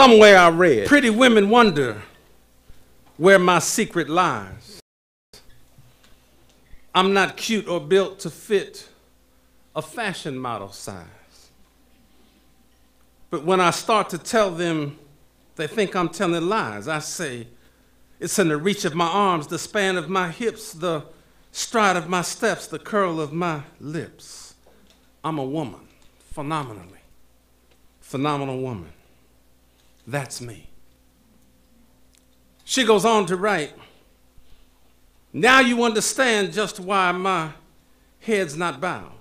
Somewhere I read, pretty women wonder where my secret lies. I'm not cute or built to fit a fashion model size. But when I start to tell them, they think I'm telling lies. I say, it's in the reach of my arms, the span of my hips, the stride of my steps, the curl of my lips. I'm a woman, phenomenally. Phenomenal woman. That's me. She goes on to write, Now you understand just why my head's not bowed.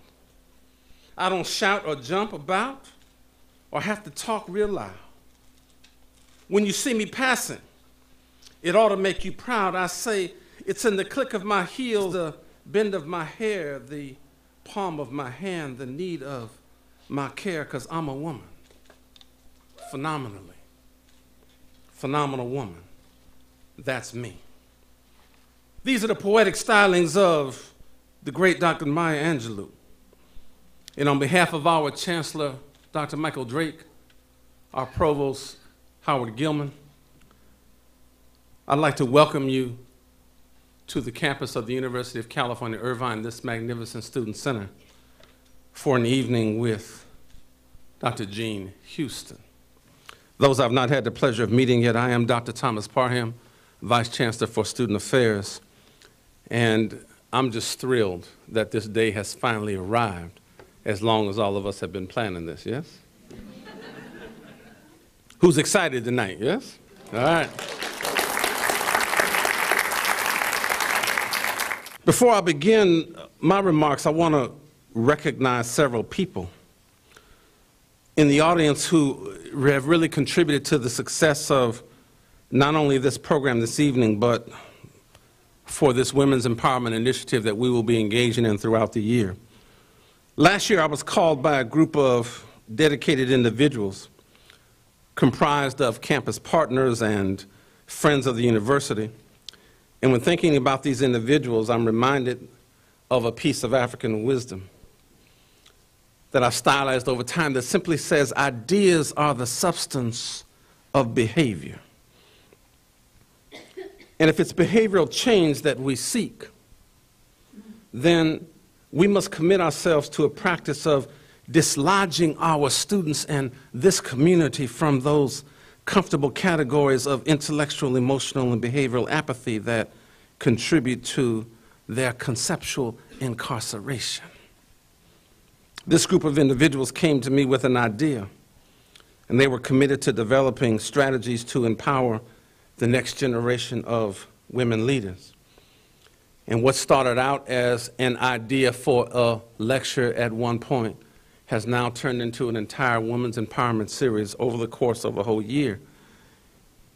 I don't shout or jump about or have to talk real loud. When you see me passing, it ought to make you proud. I say, it's in the click of my heels, the bend of my hair, the palm of my hand, the need of my care, because I'm a woman. Phenomenally. Phenomenal woman. That's me. These are the poetic stylings of the great Dr. Maya Angelou. And on behalf of our Chancellor, Dr. Michael Drake, our Provost, Howard Gillman, I'd like to welcome you to the campus of the University of California, Irvine, this magnificent student center, for an evening with Dr. Jean Houston. Those I've not had the pleasure of meeting yet, I am Dr. Thomas Parham, Vice Chancellor for Student Affairs, and I'm just thrilled that this day has finally arrived, as long as all of us have been planning this, yes? Who's excited tonight, yes? All right. Before I begin my remarks, I want to recognize several people in the audience who have really contributed to the success of not only this program this evening, but for this Women's Empowerment Initiative that we will be engaging in throughout the year. Last year, I was called by a group of dedicated individuals comprised of campus partners and friends of the university and when thinking about these individuals, I'm reminded of a piece of African wisdom that I've stylized over time that simply says ideas are the substance of behavior. And if it's behavioral change that we seek, then we must commit ourselves to a practice of dislodging our students and this community from those comfortable categories of intellectual, emotional, and behavioral apathy that contribute to their conceptual incarceration. This group of individuals came to me with an idea, and they were committed to developing strategies to empower the next generation of women leaders. And what started out as an idea for a lecture at one point has now turned into an entire women's empowerment series over the course of a whole year.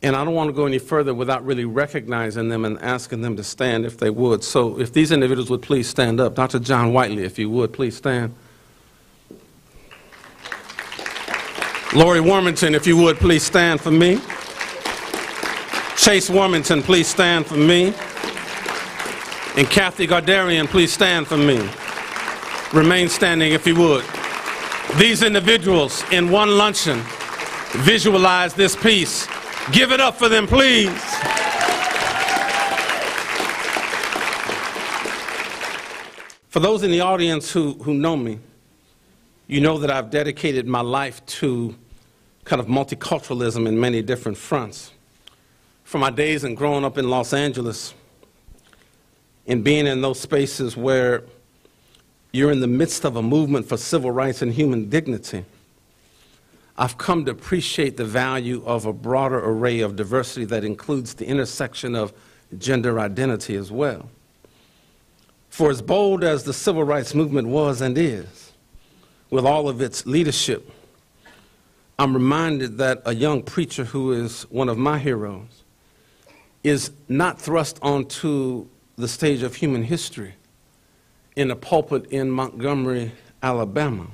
And I don't want to go any further without really recognizing them and asking them to stand if they would. So if these individuals would please stand up. Dr. John Whiteley, if you would, please stand. Lori Wormington, if you would, please stand for me. Chase Wormington, please stand for me. And Kathy Gardarian, please stand for me. Remain standing if you would. These individuals in one luncheon visualize this piece. Give it up for them, please. For those in the audience who, who know me, you know that I've dedicated my life to kind of multiculturalism in many different fronts. From my days in growing up in Los Angeles and being in those spaces where you're in the midst of a movement for civil rights and human dignity. I've come to appreciate the value of a broader array of diversity that includes the intersection of gender identity as well. For as bold as the civil rights movement was and is, with all of its leadership, I'm reminded that a young preacher who is one of my heroes is not thrust onto the stage of human history in a pulpit in Montgomery, Alabama,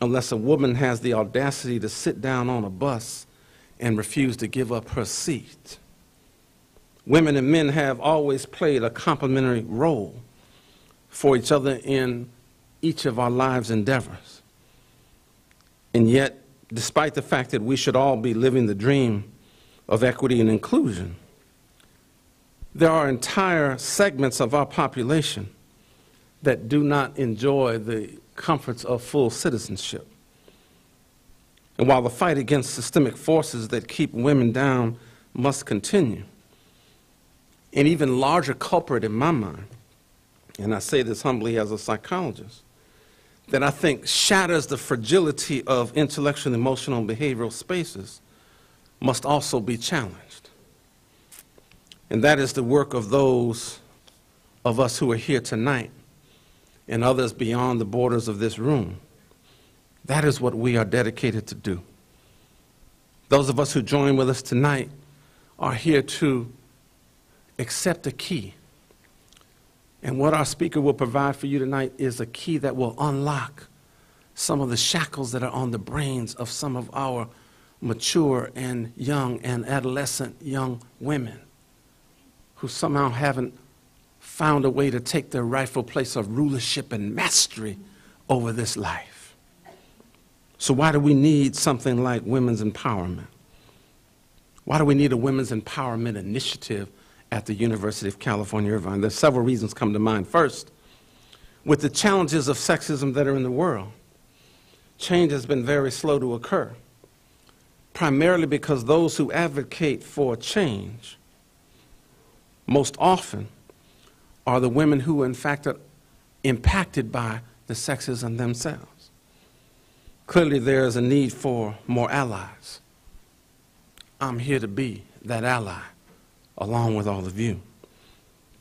unless a woman has the audacity to sit down on a bus and refuse to give up her seat. Women and men have always played a complementary role for each other in each of our lives' endeavors. And yet, despite the fact that we should all be living the dream of equity and inclusion, there are entire segments of our population that do not enjoy the comforts of full citizenship. And while the fight against systemic forces that keep women down must continue, an even larger culprit in my mind, and I say this humbly as a psychologist, that I think shatters the fragility of intellectual, emotional, and behavioral spaces must also be challenged. And that is the work of those of us who are here tonight and others beyond the borders of this room. That is what we are dedicated to do. Those of us who join with us tonight are here to accept a key. And what our speaker will provide for you tonight is a key that will unlock some of the shackles that are on the brains of some of our mature and young and adolescent young women who somehow haven't found a way to take their rightful place of rulership and mastery over this life. So, why do we need something like women's empowerment? Why do we need a women's empowerment initiative at the University of California, Irvine? There's several reasons come to mind. First, with the challenges of sexism that are in the world, change has been very slow to occur, primarily because those who advocate for change most often are the women who, in fact, are impacted by the sexism themselves. Clearly, there is a need for more allies. I'm here to be that ally, along with all of you.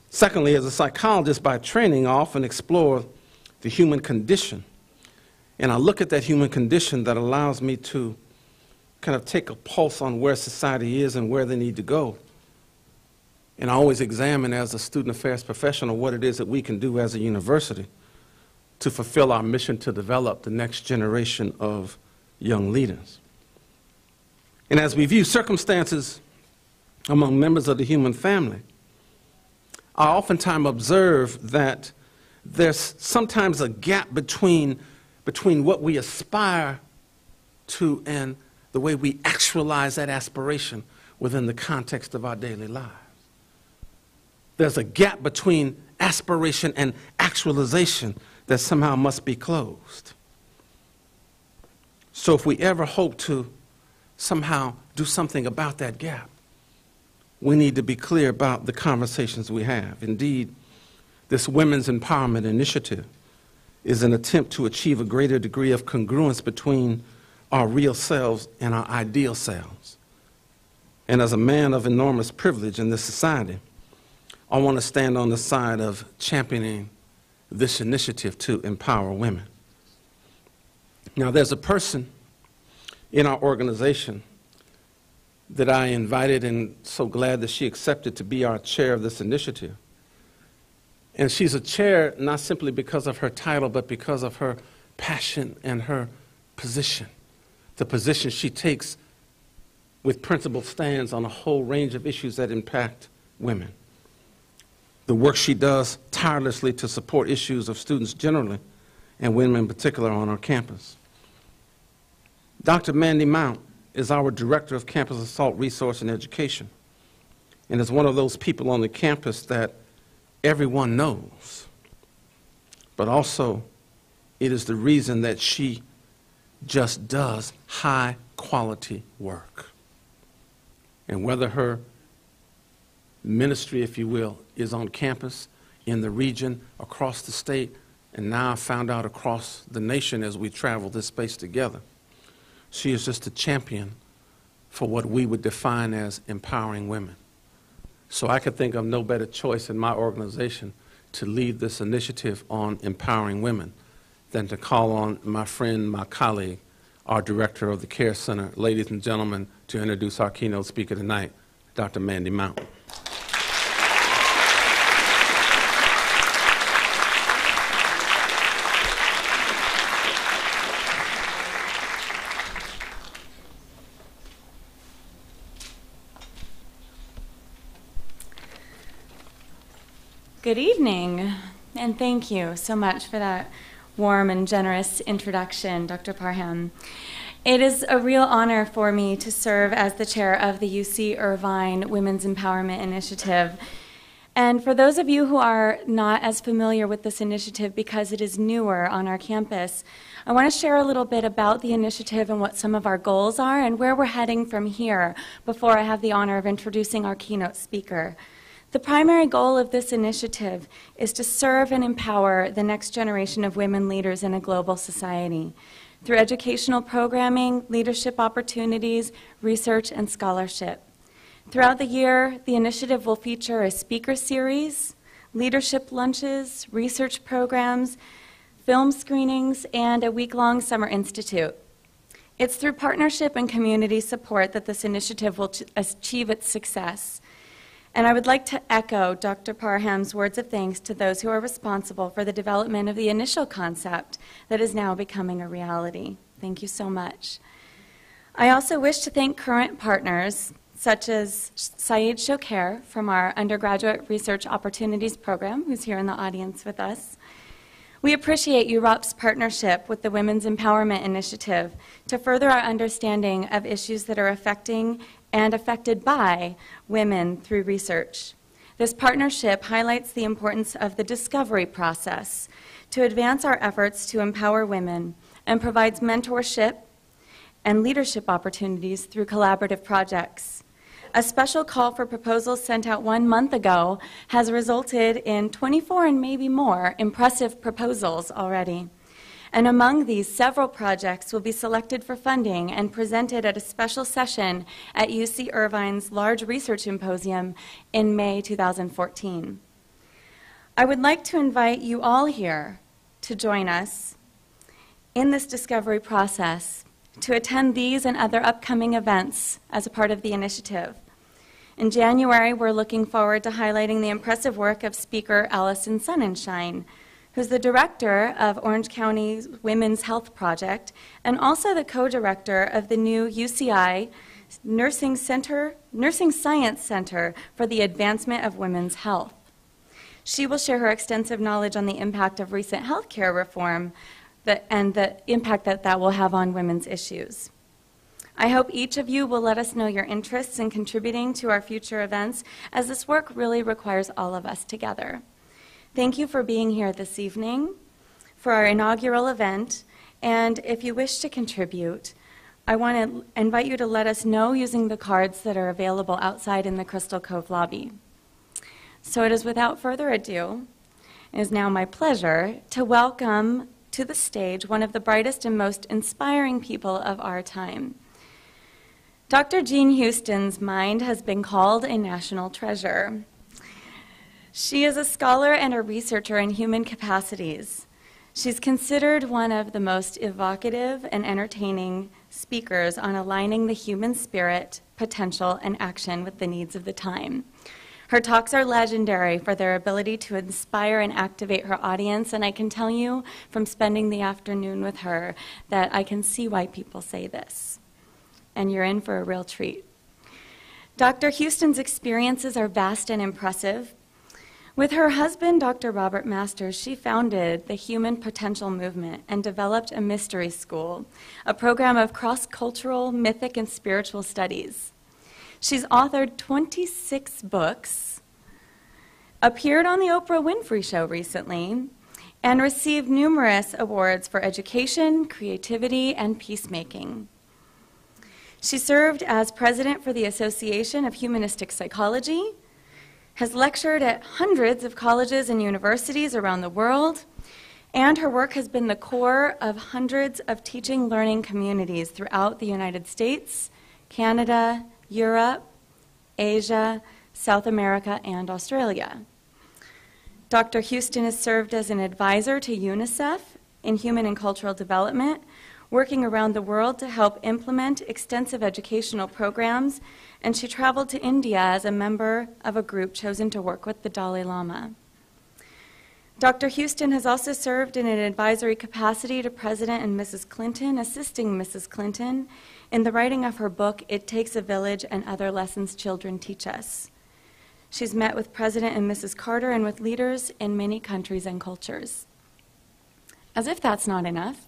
Secondly, as a psychologist by training, I often explore the human condition. And I look at that human condition that allows me to kind of take a pulse on where society is and where they need to go and I always examine as a student affairs professional what it is that we can do as a university to fulfill our mission to develop the next generation of young leaders. And as we view circumstances among members of the human family, I oftentimes observe that there's sometimes a gap between, between what we aspire to and the way we actualize that aspiration within the context of our daily lives there's a gap between aspiration and actualization that somehow must be closed. So if we ever hope to somehow do something about that gap, we need to be clear about the conversations we have. Indeed, this Women's Empowerment Initiative is an attempt to achieve a greater degree of congruence between our real selves and our ideal selves. And as a man of enormous privilege in this society, I want to stand on the side of championing this initiative to empower women. Now, there's a person in our organization that I invited and so glad that she accepted to be our chair of this initiative. And she's a chair not simply because of her title, but because of her passion and her position. The position she takes with principled stands on a whole range of issues that impact women the work she does tirelessly to support issues of students generally and women in particular on our campus. Dr. Mandy Mount is our Director of Campus Assault Resource and Education and is one of those people on the campus that everyone knows. But also, it is the reason that she just does high quality work. And whether her ministry, if you will, is on campus, in the region, across the state, and now I found out across the nation as we travel this space together. She is just a champion for what we would define as empowering women. So I could think of no better choice in my organization to lead this initiative on empowering women than to call on my friend, my colleague, our director of the Care Center, ladies and gentlemen, to introduce our keynote speaker tonight, Dr. Mandy Mount. Good evening, and thank you so much for that warm and generous introduction, Dr. Parham. It is a real honor for me to serve as the chair of the UC Irvine Women's Empowerment Initiative. And for those of you who are not as familiar with this initiative because it is newer on our campus, I want to share a little bit about the initiative and what some of our goals are and where we're heading from here before I have the honor of introducing our keynote speaker. The primary goal of this initiative is to serve and empower the next generation of women leaders in a global society through educational programming, leadership opportunities, research, and scholarship. Throughout the year, the initiative will feature a speaker series, leadership lunches, research programs, film screenings, and a week long summer institute. It's through partnership and community support that this initiative will achieve its success. And I would like to echo Dr. Parham's words of thanks to those who are responsible for the development of the initial concept that is now becoming a reality. Thank you so much. I also wish to thank current partners such as Saeed Shokair from our Undergraduate Research Opportunities Program, who's here in the audience with us. We appreciate UROP's partnership with the Women's Empowerment Initiative to further our understanding of issues that are affecting and affected by women through research. This partnership highlights the importance of the discovery process to advance our efforts to empower women and provides mentorship and leadership opportunities through collaborative projects. A special call for proposals sent out one month ago has resulted in 24 and maybe more impressive proposals already. And among these, several projects will be selected for funding and presented at a special session at UC Irvine's Large Research Symposium in May 2014. I would like to invite you all here to join us in this discovery process to attend these and other upcoming events as a part of the initiative. In January, we're looking forward to highlighting the impressive work of speaker Allison Sonnenschein who's the director of Orange County's Women's Health Project and also the co-director of the new UCI Nursing Center, Nursing Science Center for the Advancement of Women's Health. She will share her extensive knowledge on the impact of recent healthcare reform and the impact that that will have on women's issues. I hope each of you will let us know your interests in contributing to our future events, as this work really requires all of us together. Thank you for being here this evening for our inaugural event. And if you wish to contribute, I want to invite you to let us know using the cards that are available outside in the Crystal Cove lobby. So it is without further ado, it is now my pleasure to welcome to the stage one of the brightest and most inspiring people of our time. Dr. Jean Houston's mind has been called a national treasure. She is a scholar and a researcher in human capacities. She's considered one of the most evocative and entertaining speakers on aligning the human spirit, potential, and action with the needs of the time. Her talks are legendary for their ability to inspire and activate her audience, and I can tell you from spending the afternoon with her that I can see why people say this. And you're in for a real treat. Dr. Houston's experiences are vast and impressive, with her husband, Dr. Robert Masters, she founded the Human Potential Movement and developed a mystery school, a program of cross cultural, mythic, and spiritual studies. She's authored 26 books, appeared on The Oprah Winfrey Show recently, and received numerous awards for education, creativity, and peacemaking. She served as president for the Association of Humanistic Psychology has lectured at hundreds of colleges and universities around the world, and her work has been the core of hundreds of teaching learning communities throughout the United States, Canada, Europe, Asia, South America, and Australia. Dr. Houston has served as an advisor to UNICEF in human and cultural development, working around the world to help implement extensive educational programs and she traveled to India as a member of a group chosen to work with the Dalai Lama. Dr. Houston has also served in an advisory capacity to President and Mrs. Clinton, assisting Mrs. Clinton in the writing of her book, It Takes a Village and Other Lessons Children Teach Us. She's met with President and Mrs. Carter and with leaders in many countries and cultures. As if that's not enough,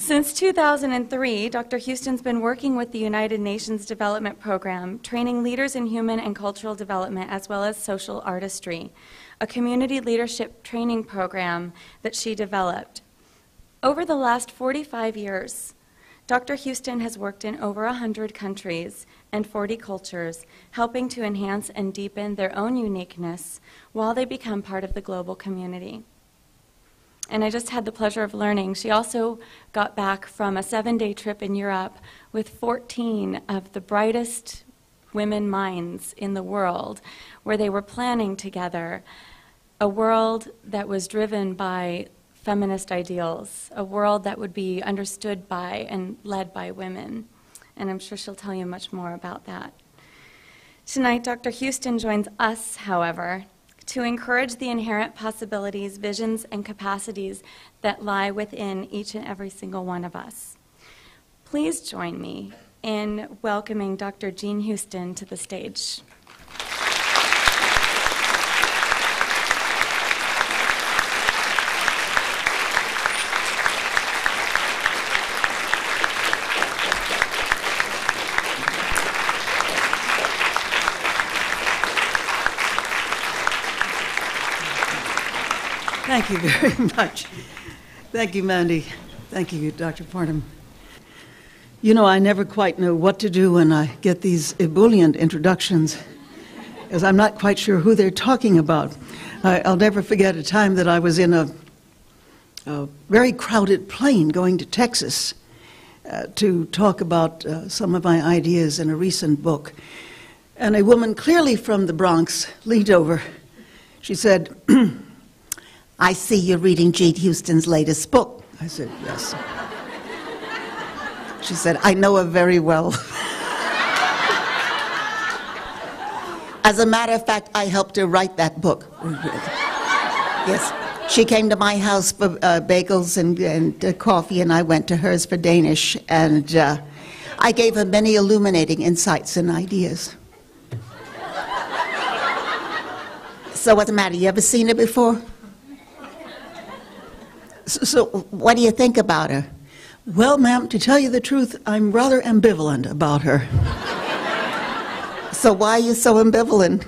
Since 2003, Dr. Houston's been working with the United Nations Development Program, training leaders in human and cultural development as well as social artistry, a community leadership training program that she developed. Over the last 45 years, Dr. Houston has worked in over 100 countries and 40 cultures, helping to enhance and deepen their own uniqueness while they become part of the global community and I just had the pleasure of learning. She also got back from a seven day trip in Europe with 14 of the brightest women minds in the world, where they were planning together a world that was driven by feminist ideals, a world that would be understood by and led by women. And I'm sure she'll tell you much more about that. Tonight, Dr. Houston joins us, however, to encourage the inherent possibilities, visions, and capacities that lie within each and every single one of us. Please join me in welcoming Dr. Jean Houston to the stage. Thank you very much. Thank you, Mandy. Thank you, Dr. Farnham. You know, I never quite know what to do when I get these ebullient introductions, because I'm not quite sure who they're talking about. I, will never forget a time that I was in a, a very crowded plane going to Texas uh, to talk about uh, some of my ideas in a recent book. And a woman, clearly from the Bronx, leaned over. She said, I see you're reading Jean Houston's latest book. I said, Yes. She said, I know her very well. As a matter of fact, I helped her write that book. yes. She came to my house for uh, bagels and, and uh, coffee, and I went to hers for Danish. And uh, I gave her many illuminating insights and ideas. so, what's the matter? You ever seen her before? So, so, what do you think about her? Well, ma'am, to tell you the truth, I'm rather ambivalent about her. so, why are you so ambivalent?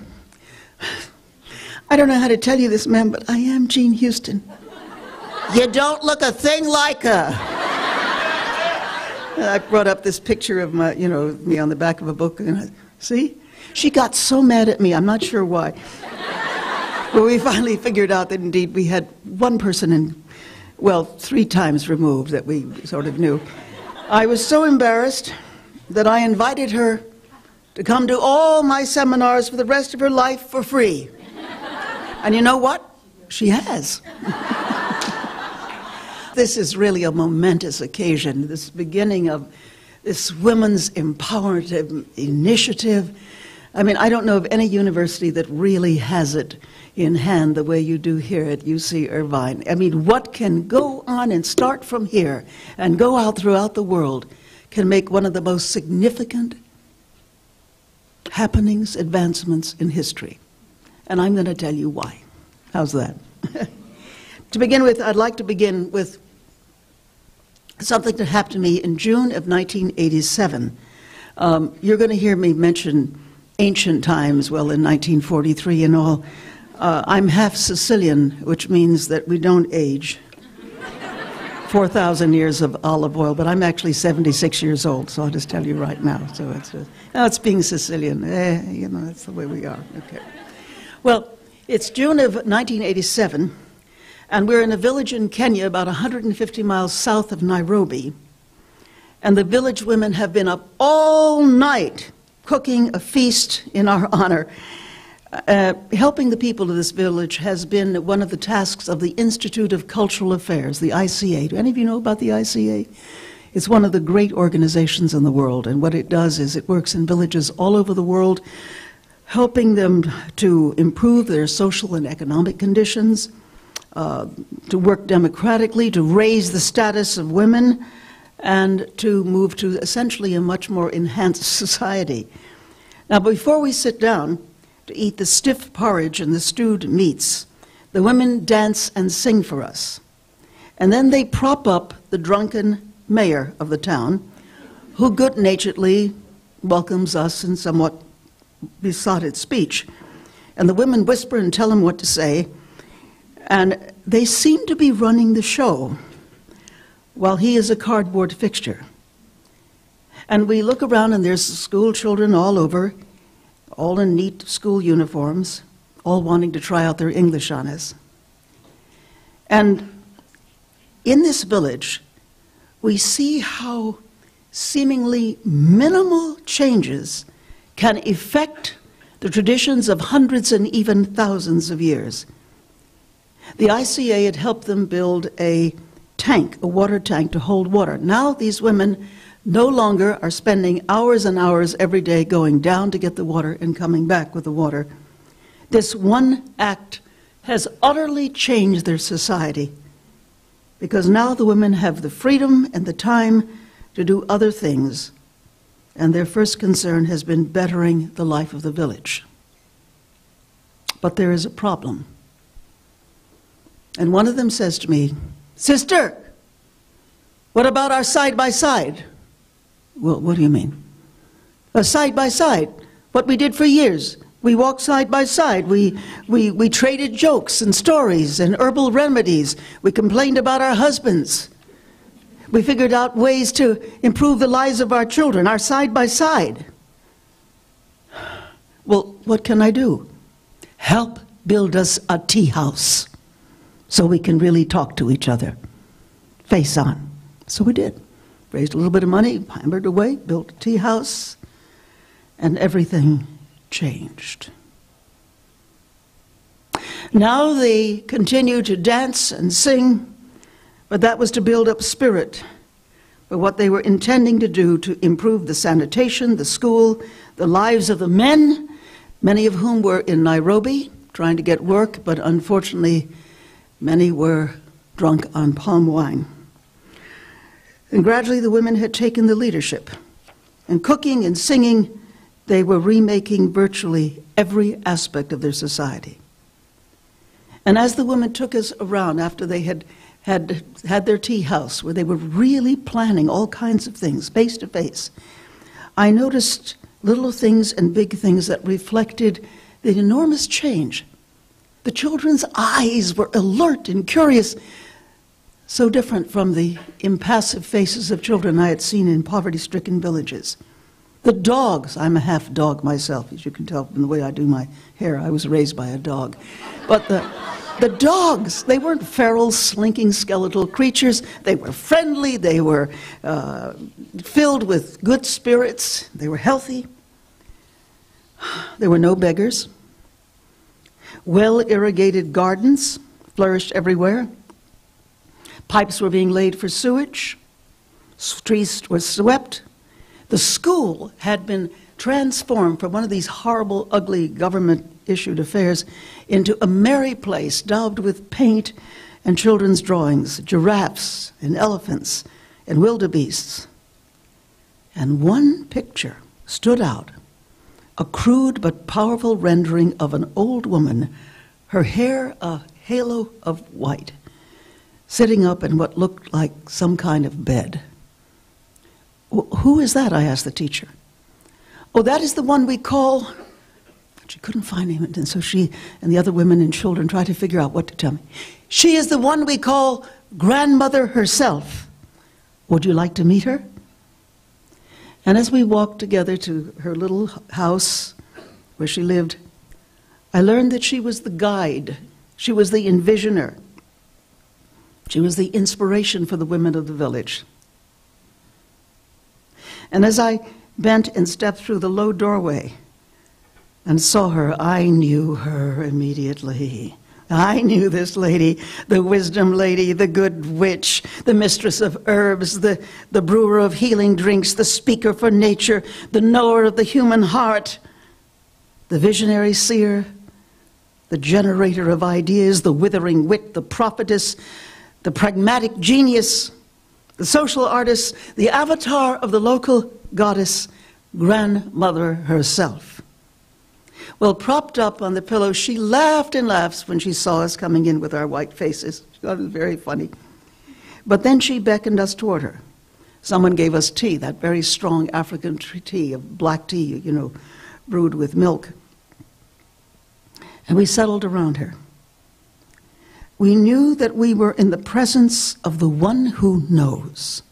I don't know how to tell you this, ma'am, but I am Jean Houston. You don't look a thing like her. I brought up this picture of my, you know, me on the back of a book, and I, see, she got so mad at me. I'm not sure why. but we finally figured out that indeed we had one person in well, three times removed that we sort of knew. I was so embarrassed that I invited her to come to all my seminars for the rest of her life for free. And you know what? She has. this is really a momentous occasion, this beginning of this women's empowerment initiative. I mean, I don't know of any university that really has it in hand the way you do here at UC Irvine. I mean, what can go on and start from here and go out throughout the world can make one of the most significant happenings, advancements in history. And I'm going to tell you why. How's that? to begin with, I'd like to begin with something that happened to me in June of 1987. Um, you're going to hear me mention ancient times, well, in 1943 and all. Uh, I'm half Sicilian, which means that we don't age. 4,000 years of olive oil, but I'm actually 76 years old, so I'll just tell you right now. So it's, uh, no, it's being Sicilian. Eh, you know, that's the way we are. Okay. Well, it's June of 1987, and we're in a village in Kenya about 150 miles south of Nairobi. And the village women have been up all night cooking a feast in our honor. Uh, helping the people of this village has been one of the tasks of the Institute of Cultural Affairs, the ICA. Do any of you know about the ICA? It's one of the great organizations in the world, and what it does is it works in villages all over the world, helping them to improve their social and economic conditions, uh, to work democratically, to raise the status of women, and to move to essentially a much more enhanced society. Now, before we sit down, to eat the stiff porridge and the stewed meats. The women dance and sing for us. And then they prop up the drunken mayor of the town, who good naturedly welcomes us in somewhat besotted speech. And the women whisper and tell him what to say, and they seem to be running the show while he is a cardboard fixture. And we look around, and there's school children all over, all in neat school uniforms, all wanting to try out their English on us. And in this village, we see how seemingly minimal changes can affect the traditions of hundreds and even thousands of years. The ICA had helped them build a tank, a water tank to hold water. Now these women no longer are spending hours and hours every day going down to get the water and coming back with the water. This one act has utterly changed their society because now the women have the freedom and the time to do other things, and their first concern has been bettering the life of the village. But there is a problem. And one of them says to me, Sister, what about our side by side? Well, what do you mean? A side by side, what we did for years. We walked side by side. We, we, we traded jokes and stories and herbal remedies. We complained about our husbands. We figured out ways to improve the lives of our children, our side by side. Well, what can I do? Help build us a tea house so we can really talk to each other, face on. So we did. Raised a little bit of money, hammered away, built a tea house, and everything changed. Now they continue to dance and sing, but that was to build up spirit for what they were intending to do to improve the sanitation, the school, the lives of the men, many of whom were in Nairobi trying to get work, but unfortunately, many were drunk on palm wine. And gradually, the women had taken the leadership. And cooking and singing they were remaking virtually every aspect of their society. And as the women took us around after they had had, had their tea house, where they were really planning all kinds of things face to face, I noticed little things and big things that reflected the enormous change. The children's eyes were alert and curious, so different from the impassive faces of children I had seen in poverty stricken villages. The dogs, I'm a half dog myself, as you can tell from the way I do my hair. I was raised by a dog. But the, the dogs, they weren't feral, slinking, skeletal creatures. They were friendly, they were uh, filled with good spirits, they were healthy. There were no beggars. Well irrigated gardens flourished everywhere. Pipes were being laid for sewage. Streets were swept. The school had been transformed from one of these horrible, ugly government issued affairs into a merry place daubed with paint and children's drawings, giraffes and elephants and wildebeests. And one picture stood out a crude but powerful rendering of an old woman, her hair a halo of white, sitting up in what looked like some kind of bed. Who is that? I asked the teacher. Oh, that is the one we call. She couldn't find him, and so she and the other women and children tried to figure out what to tell me. She is the one we call grandmother herself. Would you like to meet her? And as we walked together to her little house where she lived, I learned that she was the guide, she was the envisioner, she was the inspiration for the women of the village. And as I bent and stepped through the low doorway and saw her, I knew her immediately. I knew this lady, the wisdom lady, the good witch, the mistress of herbs, the, the brewer of healing drinks, the speaker for nature, the knower of the human heart, the visionary seer, the generator of ideas, the withering wit, the prophetess, the pragmatic genius, the social artist, the avatar of the local goddess, grandmother herself. Well, propped up on the pillow, she laughed and laughed when she saw us coming in with our white faces. She thought it was very funny. But then she beckoned us toward her. someone gave us tea, that very strong African tea, of black tea, you know, brewed with milk. And we settled around her. We knew that we were in the presence of the one who knows.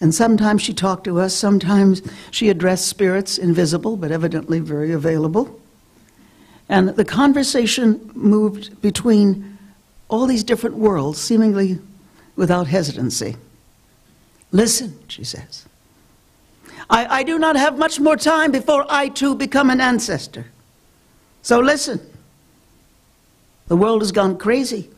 And sometimes she talked to us, sometimes she addressed spirits, invisible, but evidently very available. And the conversation moved between all these different worlds, seemingly without hesitancy. Listen, she says. I, I do not have much more time before I too become an ancestor. So listen. The world has gone crazy.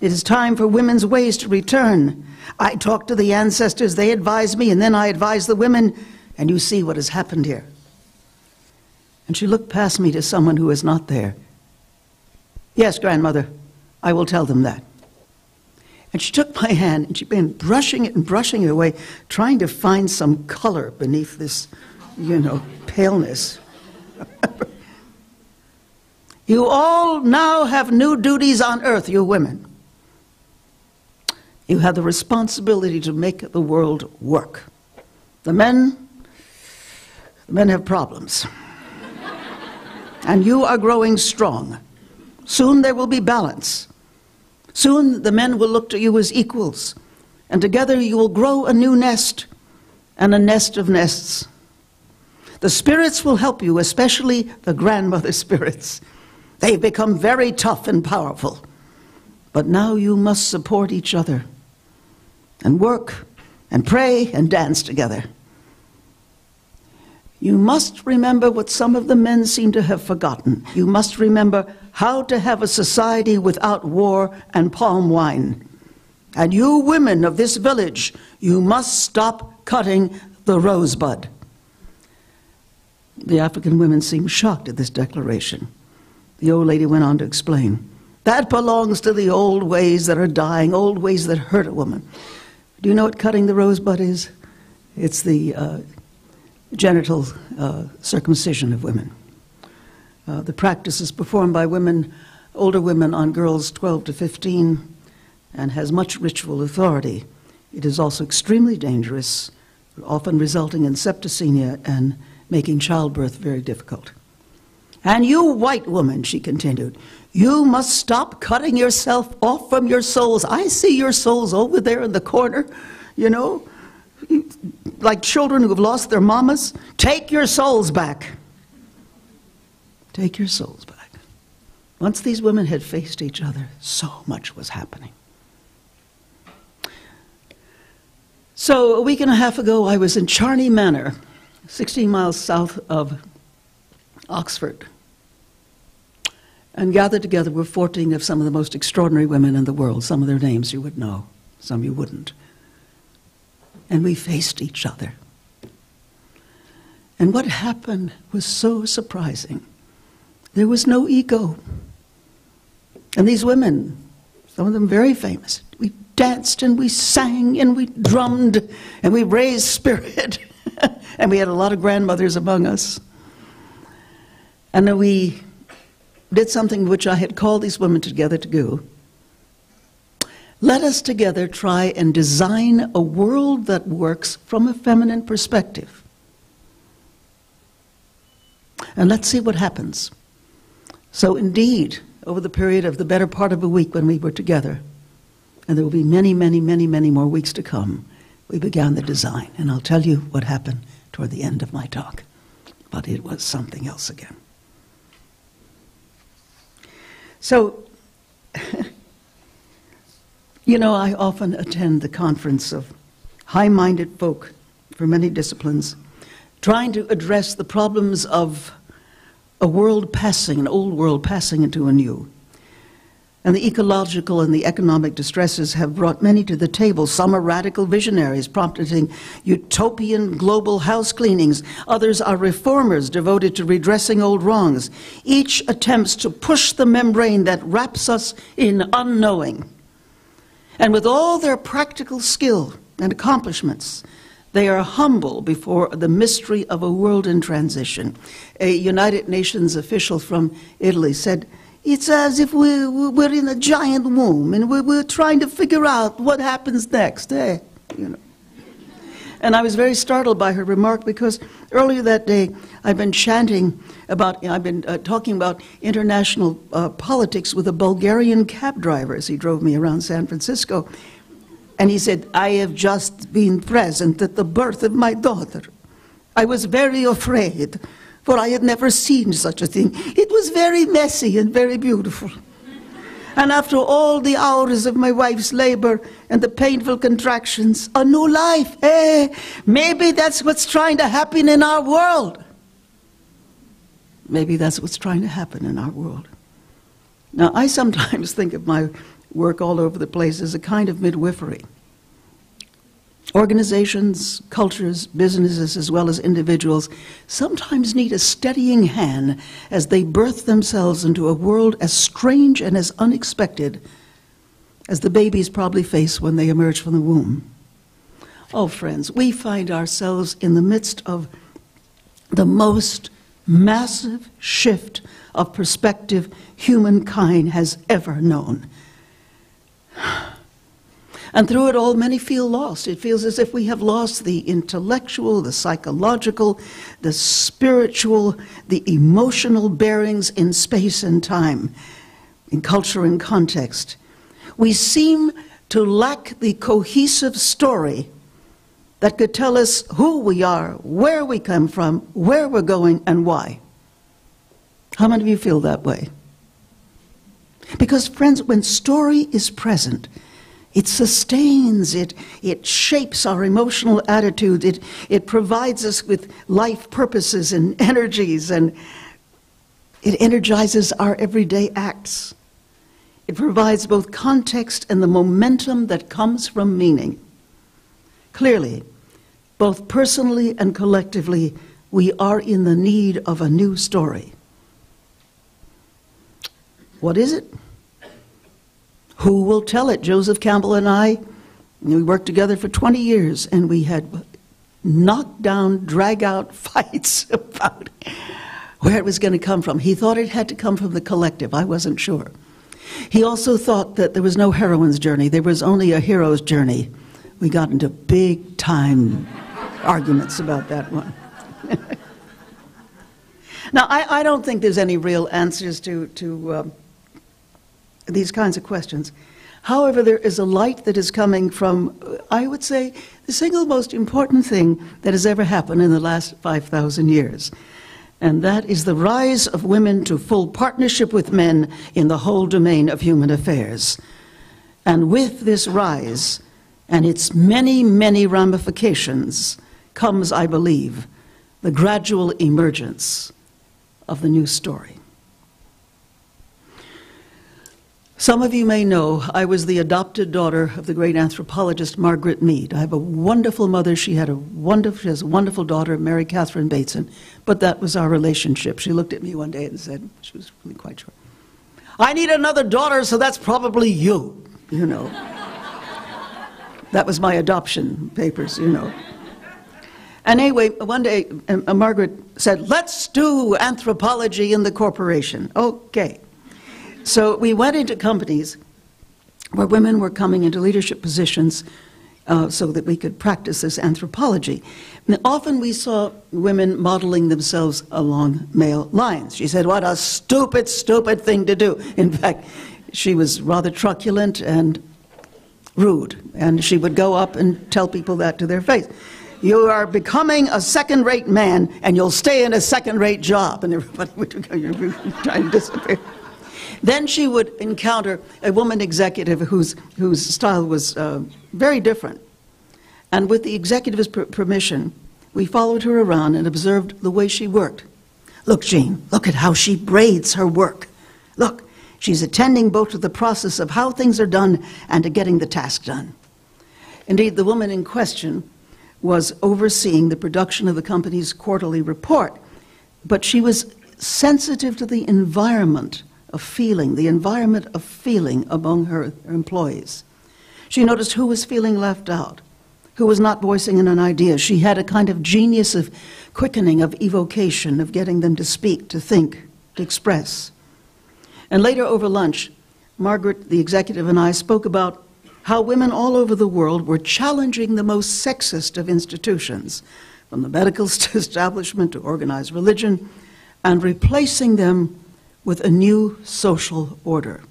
It is time for women's ways to return. I talk to the ancestors, they advise me, and then I advise the women, and you see what has happened here. And she looked past me to someone who was not there. Yes, grandmother, I will tell them that. And she took my hand and she'd been brushing it and brushing it away, trying to find some color beneath this, you know, paleness. you all now have new duties on earth, you women. You have the responsibility to make the world work. The men, the men have problems. and you are growing strong. Soon there will be balance. Soon the men will look to you as equals, and together you will grow a new nest and a nest of nests. The spirits will help you, especially the grandmother spirits. They've become very tough and powerful. But now you must support each other and work and pray and dance together. You must remember what some of the men seem to have forgotten. You must remember how to have a society without war and palm wine. And you women of this village, you must stop cutting the rosebud. The African women seemed shocked at this declaration. The old lady went on to explain that belongs to the old ways that are dying, old ways that hurt a woman. Do you know what cutting the rosebud is? It's the uh, genital uh, circumcision of women. Uh, the practice is performed by women, older women, on girls 12 to 15, and has much ritual authority. It is also extremely dangerous, often resulting in septicemia and making childbirth very difficult. And you, white woman, she continued, you must stop cutting yourself off from your souls. I see your souls over there in the corner, you know, like children who have lost their mamas. Take your souls back. Take your souls back. Once these women had faced each other, so much was happening. So, a week and a half ago, I was in Charney Manor, 16 miles south of Oxford and gathered together were 14 of some of the most extraordinary women in the world. Some of their names you would know, some you wouldn't. And we faced each other. And what happened was so surprising. There was no ego. And these women, some of them very famous, we danced and we sang and we drummed and we raised spirit. and we had a lot of grandmothers among us. And we did something which I had called these women together to do. Let us together try and design a world that works from a feminine perspective. And let's see what happens. So, indeed, over the period of the better part of a week when we were together, and there will be many, many, many, many more weeks to come, we began the design. And I'll tell you what happened toward the end of my talk. But it was something else again. So, you know, I often attend the conference of high minded folk from many disciplines trying to address the problems of a world passing, an old world passing into a new. And the ecological and the economic distresses have brought many to the table. Some are radical visionaries prompting utopian global house cleanings. Others are reformers devoted to redressing old wrongs. Each attempts to push the membrane that wraps us in unknowing. And with all their practical skill and accomplishments, they are humble before the mystery of a world in transition. A United Nations official from Italy said, it's as if we're, we're in a giant womb and we're, we're trying to figure out what happens next. Eh? You know. And I was very startled by her remark because earlier that day I'd been chanting about, I've been uh, talking about international uh, politics with a Bulgarian cab driver as he drove me around San Francisco. And he said, I have just been present at the birth of my daughter. I was very afraid, for I had never seen such a thing. It was very messy and very beautiful. And after all the hours of my wife's labor and the painful contractions, a new life. Eh, maybe that's what's trying to happen in our world. Maybe that's what's trying to happen in our world. Now, I sometimes think of my work all over the place as a kind of midwifery. Organizations, cultures, businesses, as well as individuals sometimes need a steadying hand as they birth themselves into a world as strange and as unexpected as the babies probably face when they emerge from the womb. Oh, friends, we find ourselves in the midst of the most massive shift of perspective humankind has ever known. And through it all, many feel lost. It feels as if we have lost the intellectual, the psychological, the spiritual, the emotional bearings in space and time, in culture and context. We seem to lack the cohesive story that could tell us who we are, where we come from, where we're going, and why. How many of you feel that way? Because, friends, when story is present, it sustains, it, it shapes our emotional attitude, it, it provides us with life purposes and energies, and it energizes our everyday acts. It provides both context and the momentum that comes from meaning. Clearly, both personally and collectively, we are in the need of a new story. What is it? Who will tell it? Joseph Campbell and I, we worked together for 20 years, and we had knockdown, drag out fights about where it was going to come from. He thought it had to come from the collective. I wasn't sure. He also thought that there was no heroine's journey, there was only a hero's journey. We got into big time arguments about that one. now, I, I, don't think there's any real answers to, to um, these kinds of questions. However, there is a light that is coming from, I would say, the single most important thing that has ever happened in the last 5,000 years. And that is the rise of women to full partnership with men in the whole domain of human affairs. And with this rise and its many, many ramifications comes, I believe, the gradual emergence of the new story. Some of you may know I was the adopted daughter of the great anthropologist Margaret Mead. I have a wonderful mother. She had a wonderful, she has a wonderful daughter, Mary Catherine Bateson. But that was our relationship. She looked at me one day and said, she was really quite sure, I need another daughter, so that's probably you, you know. that was my adoption papers, you know. And anyway, one day uh, Margaret said, let's do anthropology in the corporation. Okay. So we went into companies where women were coming into leadership positions uh, so that we could practice this anthropology. And often we saw women modeling themselves along male lines. She said, What a stupid, stupid thing to do. In fact, she was rather truculent and rude, and she would go up and tell people that to their face. You are becoming a second rate man, and you'll stay in a second rate job. And everybody would go, You're trying to disappear. Then she would encounter a woman executive whose, whose style was uh, very different. And with the executive's per permission, we followed her around and observed the way she worked. Look, Jean, look at how she braids her work. Look, she's attending both to the process of how things are done and to getting the task done. Indeed, the woman in question was overseeing the production of the company's quarterly report, but she was sensitive to the environment of feeling, the environment of feeling among her, employees. She noticed who was feeling left out, who was not voicing in an idea. She had a kind of genius of quickening, of evocation, of getting them to speak, to think, to express. And later over lunch, Margaret, the executive, and I spoke about how women all over the world were challenging the most sexist of institutions, from the medical establishment to organized religion, and replacing them with a new social order.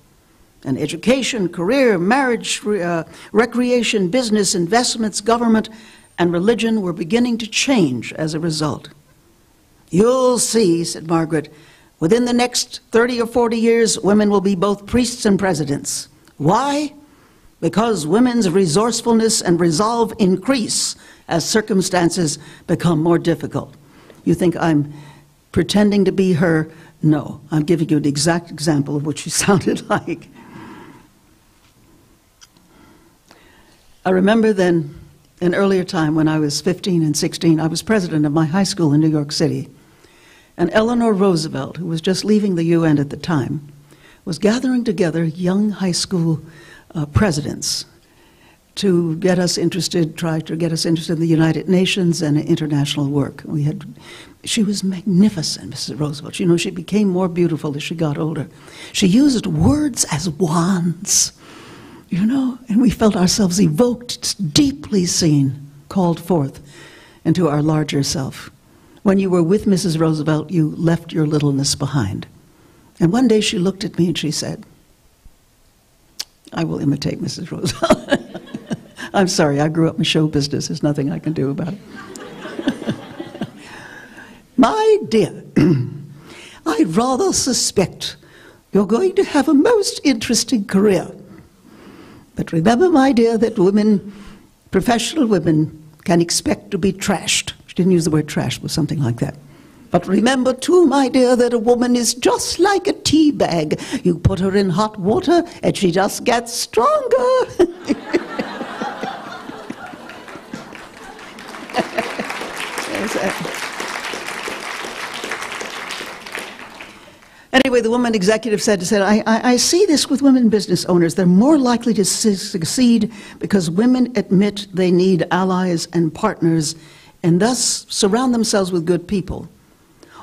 And education, career, marriage, uh, recreation, business, investments, government, and religion were beginning to change as a result. You'll see, said Margaret, within the next 30 or 40 years, women will be both priests and presidents. Why? Because women's resourcefulness and resolve increase as circumstances become more difficult. You think I'm pretending to be her? No, I'm giving you an exact example of what she sounded like. I remember then, an earlier time when I was 15 and 16, I was president of my high school in New York City. And Eleanor Roosevelt, who was just leaving the UN at the time, was gathering together young high school uh, presidents to get us interested, try to get us interested in the United Nations and international work. We had, she was magnificent, Mrs. Roosevelt. You know, she became more beautiful as she got older. She used words as wands, you know, and we felt ourselves evoked, deeply seen, called forth into our larger self. When you were with Mrs. Roosevelt, you left your littleness behind. And one day she looked at me and she said, I will imitate Mrs. Roosevelt. I'm sorry, I grew up in show business. There's nothing I can do about it. My dear, I rather suspect you're going to have a most interesting career. But remember, my dear, that women, professional women, can expect to be trashed. She didn't use the word trash, but something like that. But remember, too, my dear, that a woman is just like a tea bag. You put her in hot water, and she just gets stronger. Anyway, the woman executive said, said I, I, I, see this with women business owners. They're more likely to su succeed because women admit they need allies and partners and thus surround themselves with good people.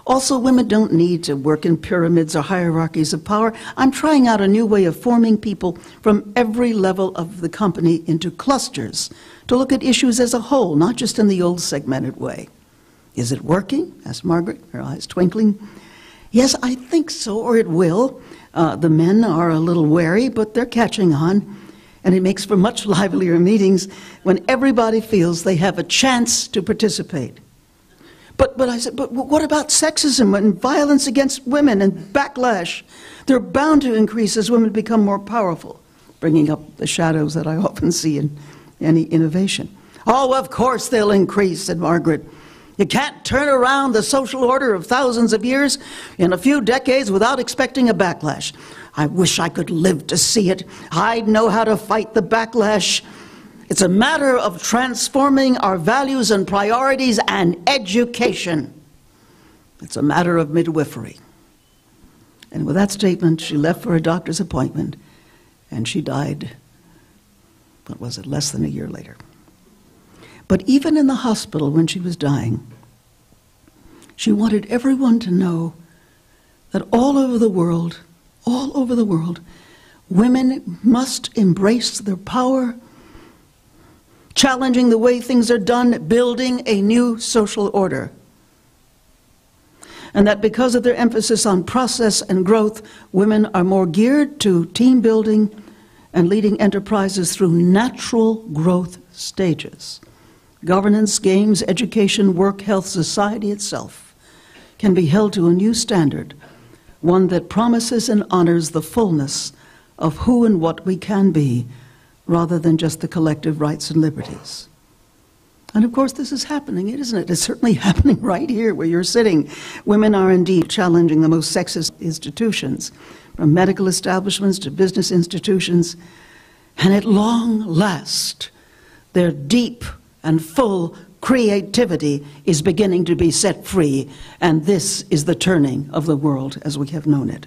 Also, women don't need to work in pyramids or hierarchies of power. I'm trying out a new way of forming people from every level of the company into clusters to look at issues as a whole, not just in the old segmented way. Is it working? asked Margaret, her eyes twinkling. Yes, I think so, or it will. Uh, the men are a little wary, but they're catching on. And it makes for much livelier meetings when everybody feels they have a chance to participate. But, but I said, but what about sexism and violence against women and backlash? They're bound to increase as women become more powerful, bringing up the shadows that I often see in any innovation. Oh, of course they'll increase, said Margaret. You can't turn around the social order of thousands of years in a few decades without expecting a backlash. I wish I could live to see it. I'd know how to fight the backlash. It's a matter of transforming our values and priorities and education. It's a matter of midwifery. And with that statement, she left for a doctor's appointment, and she died, was it, less than a year later. But even in the hospital when she was dying, she wanted everyone to know that all over the world, all over the world, women must embrace their power, challenging the way things are done, building a new social order. And that because of their emphasis on process and growth, women are more geared to team building and leading enterprises through natural growth stages governance, games, education, work, health, society itself can be held to a new standard, one that promises and honors the fullness of who and what we can be, rather than just the collective rights and liberties. And of course, this is happening, isn't it? It's certainly happening right here where you're sitting. Women are indeed challenging the most sexist institutions, from medical establishments to business institutions. And at long last, their deep and full creativity is beginning to be set free, and this is the turning of the world as we have known it.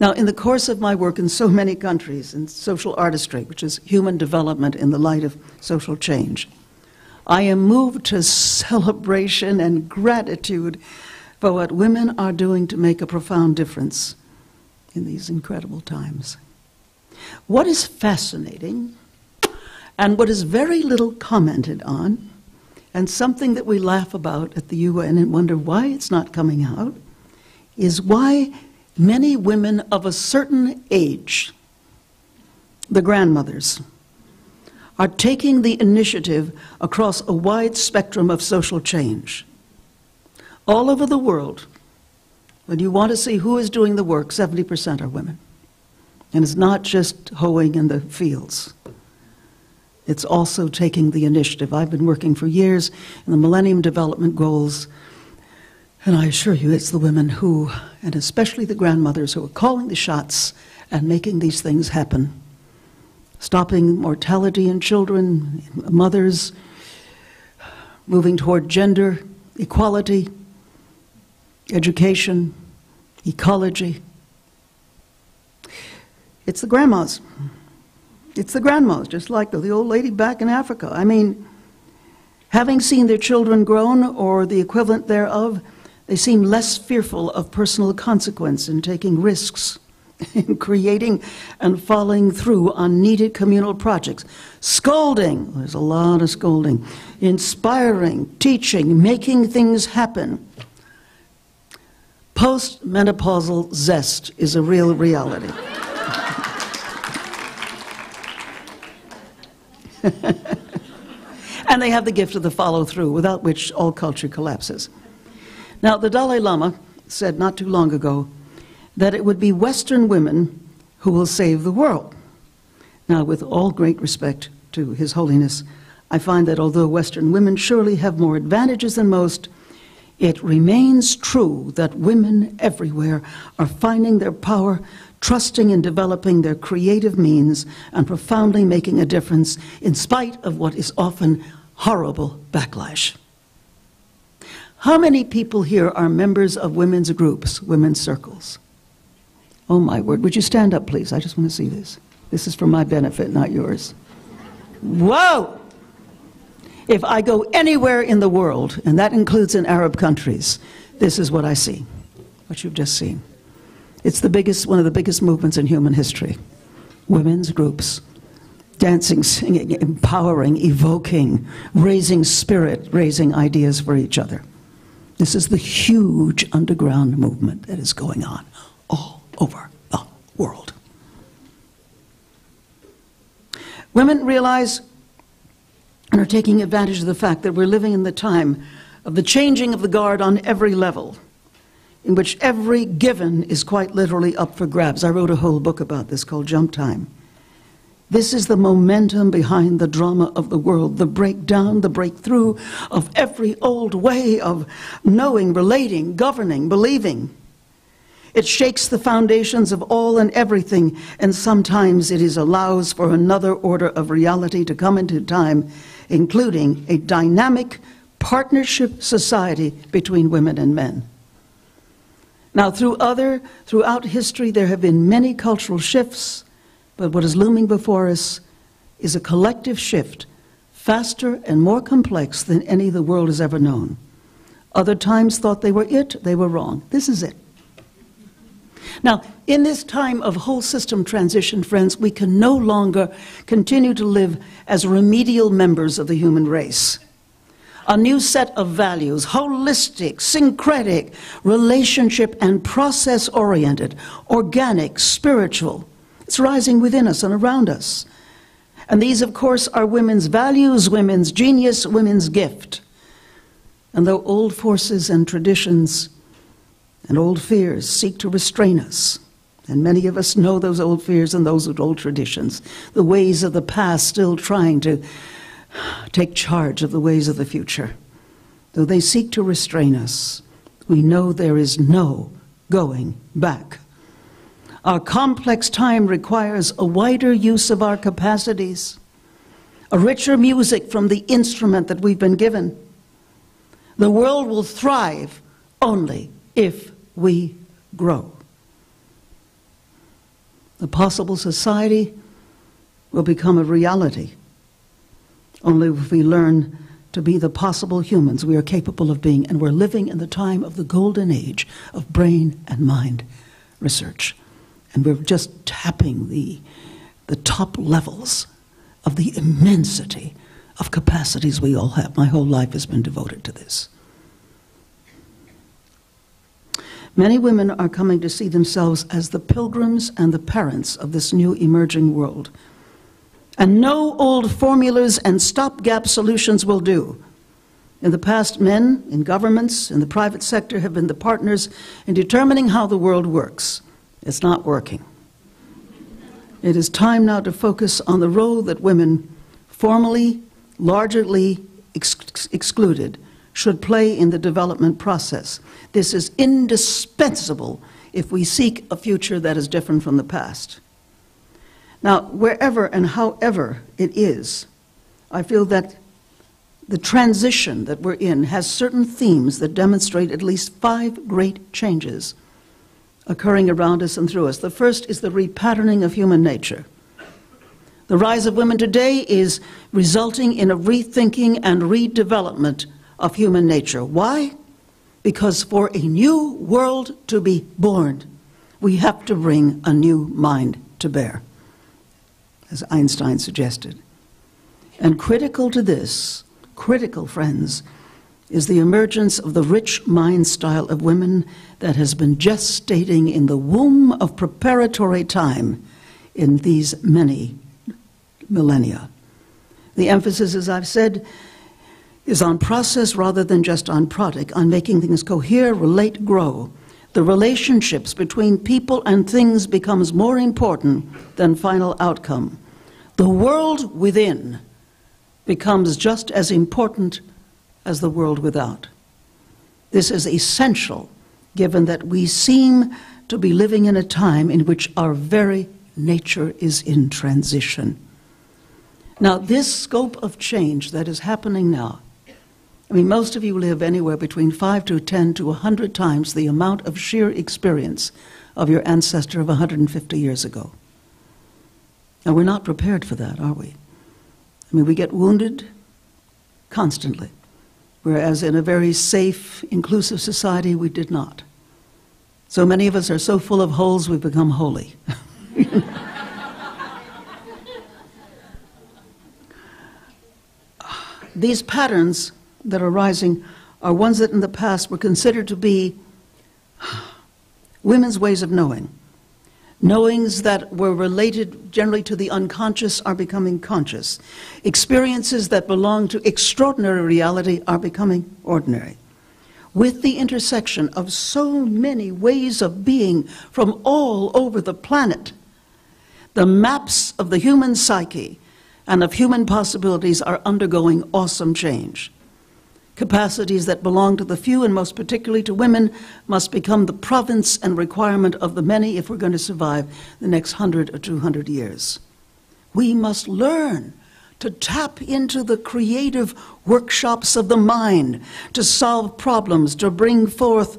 Now, in the course of my work in so many countries in social artistry, which is human development in the light of social change, I am moved to celebration and gratitude for what women are doing to make a profound difference in these incredible times. What is fascinating and what is very little commented on, and something that we laugh about at the UN and wonder why it's not coming out, is why many women of a certain age, the grandmothers, are taking the initiative across a wide spectrum of social change. All over the world, when you want to see who is doing the work, 70% are women. And it's not just hoeing in the fields. It's also taking the initiative. I've been working for years in the Millennium Development Goals, and I assure you it's the women who, and especially the grandmothers, who are calling the shots and making these things happen. Stopping mortality in children, mothers, moving toward gender equality, education, ecology. It's the grandmas. It's the grandmas, just like the, old lady back in Africa. I mean, having seen their children grown or the equivalent thereof, they seem less fearful of personal consequence in taking risks, in creating and following through on needed communal projects. Scolding, there's a lot of scolding, inspiring, teaching, making things happen. Postmenopausal zest is a real reality. and they have the gift of the follow through, without which all culture collapses. Now, the Dalai Lama said not too long ago that it would be Western women who will save the world. Now, with all great respect to His Holiness, I find that although Western women surely have more advantages than most, it remains true that women everywhere are finding their power trusting in developing their creative means and profoundly making a difference in spite of what is often horrible backlash. How many people here are members of women's groups, women's circles? Oh my word, would you stand up, please? I just want to see this. This is for my benefit, not yours. Whoa! If I go anywhere in the world, and that includes in Arab countries, this is what I see, what you've just seen. It's the biggest, one of the biggest movements in human history. Women's groups, dancing, singing, empowering, evoking, raising spirit, raising ideas for each other. This is the huge underground movement that is going on all over the world. Women realize and are taking advantage of the fact that we're living in the time of the changing of the guard on every level in which every given is quite literally up for grabs. I wrote a whole book about this called Jump Time. This is the momentum behind the drama of the world, the breakdown, the breakthrough of every old way of knowing, relating, governing, believing. It shakes the foundations of all and everything, and sometimes it is allows for another order of reality to come into time, including a dynamic partnership society between women and men. Now, through other, throughout history, there have been many cultural shifts, but what is looming before us is a collective shift, faster and more complex than any the world has ever known. Other times thought they were it, they were wrong. This is it. Now, in this time of whole system transition, friends, we can no longer continue to live as remedial members of the human race a new set of values, holistic, syncretic, relationship and process oriented, organic, spiritual. It's rising within us and around us. And these, of course, are women's values, women's genius, women's gift. And though old forces and traditions and old fears seek to restrain us, and many of us know those old fears and those old traditions, the ways of the past still trying to take charge of the ways of the future. Though they seek to restrain us, we know there is no going back. Our complex time requires a wider use of our capacities, a richer music from the instrument that we've been given. The world will thrive only if we grow. The possible society will become a reality only if we learn to be the possible humans we are capable of being. And we're living in the time of the golden age of brain and mind research. And we're just tapping the the top levels of the immensity of capacities we all have. My whole life has been devoted to this. Many women are coming to see themselves as the pilgrims and the parents of this new emerging world. And no old formulas and stopgap solutions will do. In the past, men in governments, in the private sector, have been the partners in determining how the world works. It's not working. It is time now to focus on the role that women, formally, largely ex- excluded, should play in the development process. This is indispensable if we seek a future that is different from the past. Now, wherever and however it is, I feel that the transition that we're in has certain themes that demonstrate at least five great changes occurring around us and through us. The first is the repatterning of human nature. The rise of women today is resulting in a rethinking and redevelopment of human nature. Why? Because for a new world to be born, we have to bring a new mind to bear, as Einstein suggested. And critical to this, critical, friends, is the emergence of the rich mind style of women that has been gestating in the womb of preparatory time in these many millennia. The emphasis, as I've said, is on process rather than just on product, on making things cohere, relate, grow. The relationships between people and things becomes more important than final outcome. The world within becomes just as important as the world without. This is essential given that we seem to be living in a time in which our very nature is in transition. Now, this scope of change that is happening now I mean, most of you live anywhere between 5 to 10 to a 100 times the amount of sheer experience of your ancestor of 150 years ago. And we're not prepared for that, are we? I mean, we get wounded constantly, whereas in a very safe, inclusive society, we did not. So many of us are so full of holes, we've become holy. These patterns that are rising are ones that in the past were considered to be women's ways of knowing. Knowings that were related generally to the unconscious are becoming conscious. Experiences that belong to extraordinary reality are becoming ordinary. With the intersection of so many ways of being from all over the planet, the maps of the human psyche and of human possibilities are undergoing awesome change. Capacities that belong to the few, and most particularly to women, must become the province and requirement of the many if we're going to survive the next hundred or two hundred years. We must learn to tap into the creative workshops of the mind, to solve problems, to bring forth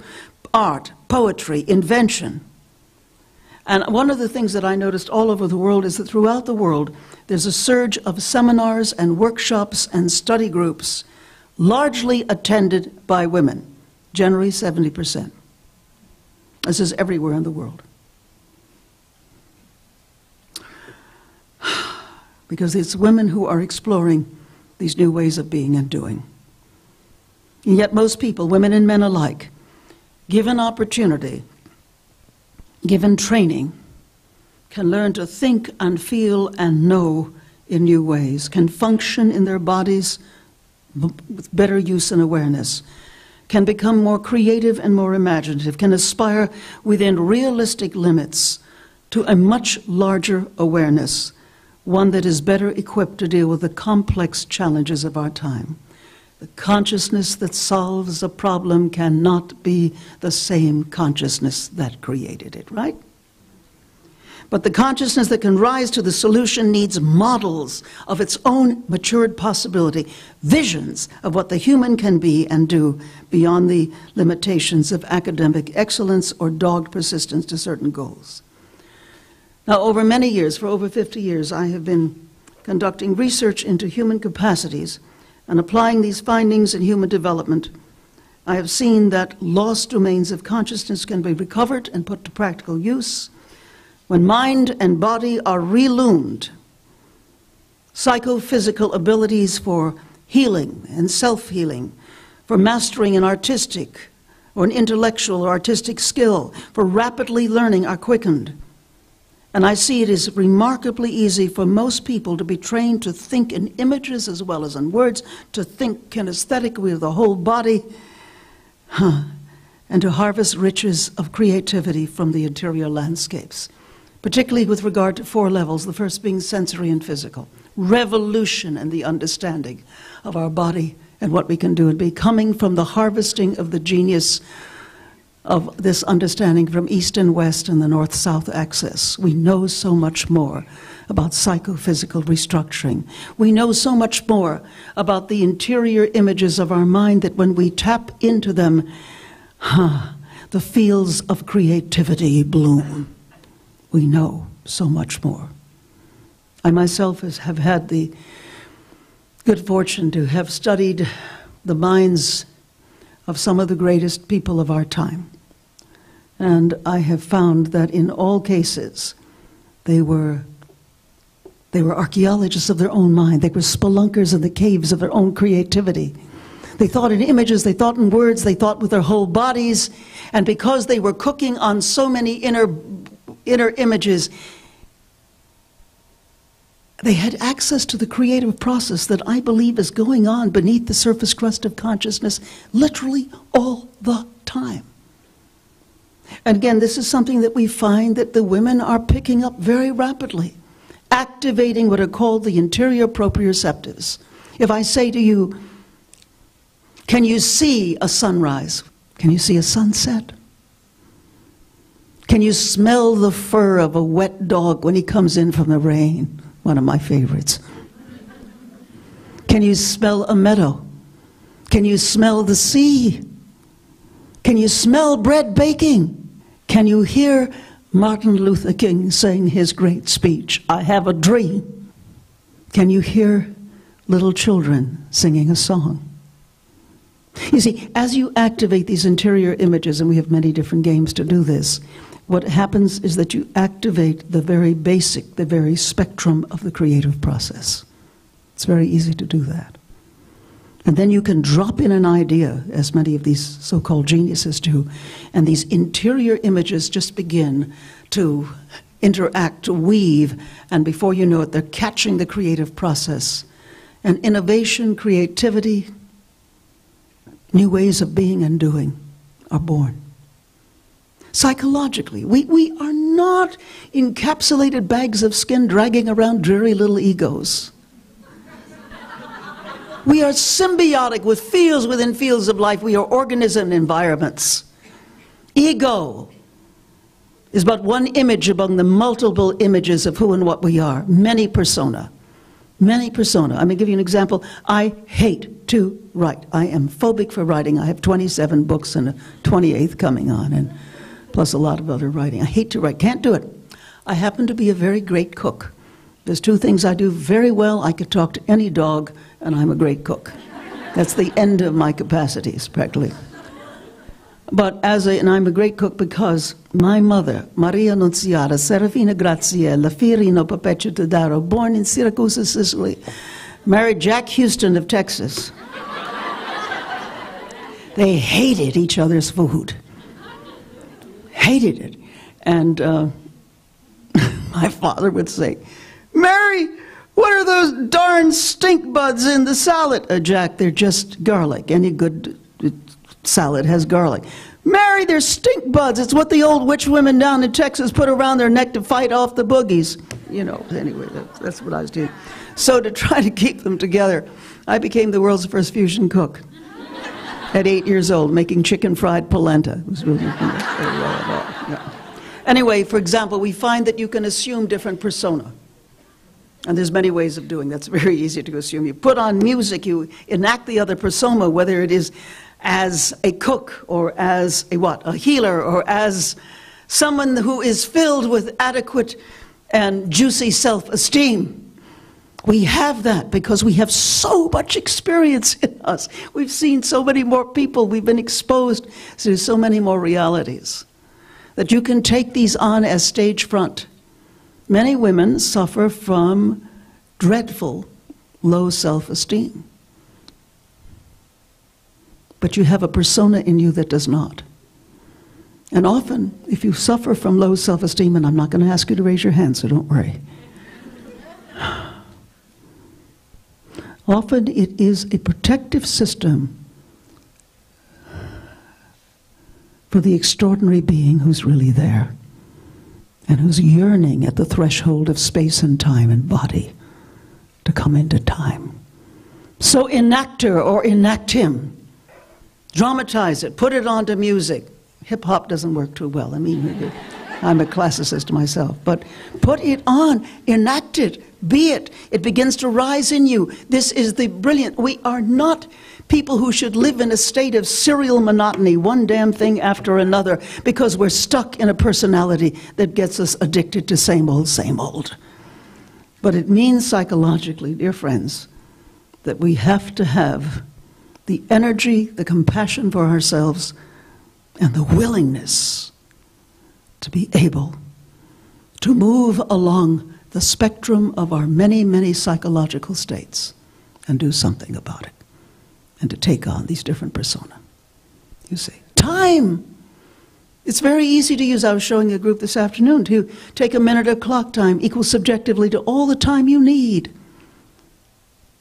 art, poetry, invention. And one of the things that I noticed all over the world is that throughout the world, there's a surge of seminars and workshops and study groups largely attended by women, generally 70%. This is everywhere in the world. Because it's women who are exploring these new ways of being and doing. And yet, most people, women and men alike, given opportunity, given training, can learn to think and feel and know in new ways, can function in their bodies with better use and awareness, can become more creative and more imaginative, can aspire within realistic limits to a much larger awareness, one that is better equipped to deal with the complex challenges of our time. The consciousness that solves a problem cannot be the same consciousness that created it, right? But the consciousness that can rise to the solution needs models of its own matured possibility, visions of what the human can be and do beyond the limitations of academic excellence or dogged persistence to certain goals. Now, over many years, for over 50 years, I have been conducting research into human capacities and applying these findings in human development. I have seen that lost domains of consciousness can be recovered and put to practical use when mind and body are reloomed, psychophysical abilities for healing and self healing, for mastering an artistic or an intellectual or artistic skill, for rapidly learning are quickened. And I see it is remarkably easy for most people to be trained to think in images as well as in words, to think kinesthetically with the whole body, and to harvest riches of creativity from the interior landscapes, particularly with regard to four levels, the first being sensory and physical. Revolution in the understanding of our body and what we can do, and be coming from the harvesting of the genius of this understanding from East and West and the North South axis. We know so much more about psychophysical restructuring. We know so much more about the interior images of our mind that when we tap into them, huh, the fields of creativity bloom. We know so much more. I myself have had the good fortune to have studied the minds of some of the greatest people of our time. And I have found that in all cases, they were, they were archaeologists of their own mind. They were spelunkers in the caves of their own creativity. They thought in images, they thought in words, they thought with their whole bodies. And because they were cooking on so many inner, inner images, they had access to the creative process that I believe is going on beneath the surface crust of consciousness literally all the time. And again, this is something that we find that the women are picking up very rapidly, activating what are called the interior proprioceptives. If I say to you, Can you see a sunrise? Can you see a sunset? Can you smell the fur of a wet dog when he comes in from the rain? one of my favorites. Can you smell a meadow? Can you smell the sea? Can you smell bread baking? Can you hear Martin Luther King saying his great speech, I have a dream? Can you hear little children singing a song? You see, as you activate these interior images, and we have many different games to do this, what happens is that you activate the very basic, the very spectrum of the creative process. It's very easy to do that. And then you can drop in an idea, as many of these so called geniuses do, and these interior images just begin to interact, to weave, and before you know it, they're catching the creative process. And innovation, creativity, new ways of being and doing are born psychologically. We, we are not encapsulated bags of skin dragging around dreary little egos. We are symbiotic with fields within fields of life. We are organism environments. Ego is but one image among the multiple images of who and what we are. Many persona. Many persona. I'm going to give you an example. I hate to write. I am phobic for writing. I have 27 books and a 28th coming on. And plus a lot of other writing. I hate to write, can't do it. I happen to be a very great cook. There's two things I do very well. I could talk to any dog, and I'm a great cook. That's the end of my capacities, practically. But as a, and I'm a great cook because my mother, Maria Nunziata Serafina Graziella Fiorino Perpetua Todaro, born in Syracuse, Sicily, married Jack Houston of Texas. they hated each other's food hated it. And uh, my father would say, Mary, what are those darn stink buds in the salad? Uh, Jack, they're just garlic. Any good uh, salad has garlic. Mary, they're stink buds. It's what the old witch women down in Texas put around their neck to fight off the boogies. You know, anyway, that's, that's what I was doing. So to try to keep them together, I became the world's first fusion cook at eight years old, making chicken fried polenta. Really, yeah. Anyway, for example, we find that you can assume different persona. And there's many ways of doing that's very easy to assume. You put on music, you enact the other persona, whether it is as a cook or as a what? A healer or as someone who is filled with adequate and juicy self-esteem. We have that because we have so much experience in us. We've seen so many more people. We've been exposed to so many more realities that you can take these on as stage front Many women suffer from dreadful low self esteem. But you have a persona in you that does not. And often, if you suffer from low self esteem, and I'm not going to ask you to raise your hand, so don't worry. Often it is a protective system for the extraordinary being who's really there and who's yearning at the threshold of space and time and body to come into time. So enact her or enact him. Dramatize it, put it onto music. Hip hop doesn't work too well. I mean, I'm a classicist myself. But put it on, enact it, be it. It begins to rise in you. This is the brilliant. We are not people who should live in a state of serial monotony, one damn thing after another, because we're stuck in a personality that gets us addicted to same old, same old. But it means psychologically, dear friends, that we have to have the energy, the compassion for ourselves, and the willingness to be able to move along the spectrum of our many, many psychological states and do something about it and to take on these different persona. You see, time. It's very easy to use. I was showing a group this afternoon to take a minute of clock time equals subjectively to all the time you need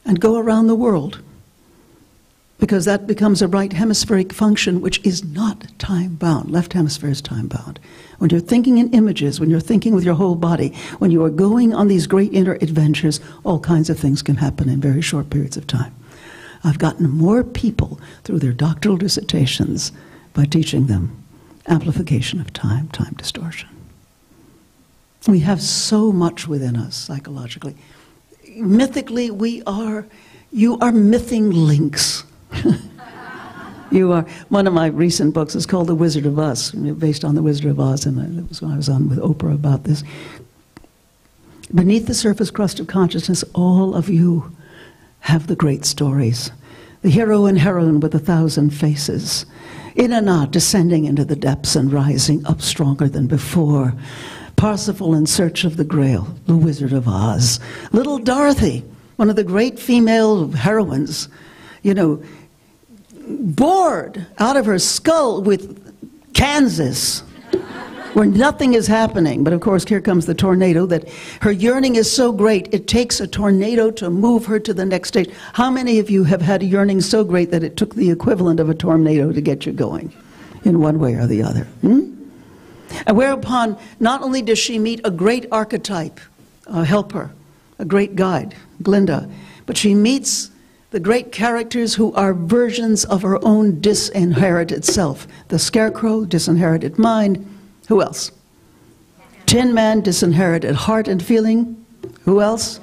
and go around the world because that becomes a right hemispheric function which is not time bound. Left hemisphere is time bound. When you're thinking in images, when you're thinking with your whole body, when you are going on these great inner adventures, all kinds of things can happen in very short periods of time. I've gotten more people through their doctoral dissertations by teaching them amplification of time, time distortion. We have so much within us psychologically. Mythically, we are, you are mything links. you are, one of my recent books is called The Wizard of Us, based on The Wizard of Oz, and it was I was on with Oprah about this. Beneath the surface crust of consciousness, all of you have the great stories. The hero and heroine with a thousand faces. In and out, descending into the depths and rising up stronger than before. Parsifal in search of the Grail, the Wizard of Oz. Little Dorothy, one of the great female heroines, you know, bored out of her skull with Kansas where nothing is happening. But of course, here comes the tornado that her yearning is so great, it takes a tornado to move her to the next stage. How many of you have had a yearning so great that it took the equivalent of a tornado to get you going in one way or the other? Hmm? And whereupon, not only does she meet a great archetype, a helper, a great guide, Glinda, but she meets the great characters who are versions of her own disinherited self. The scarecrow, disinherited mind, who else? Tin Man, disinherited heart and feeling. Who else?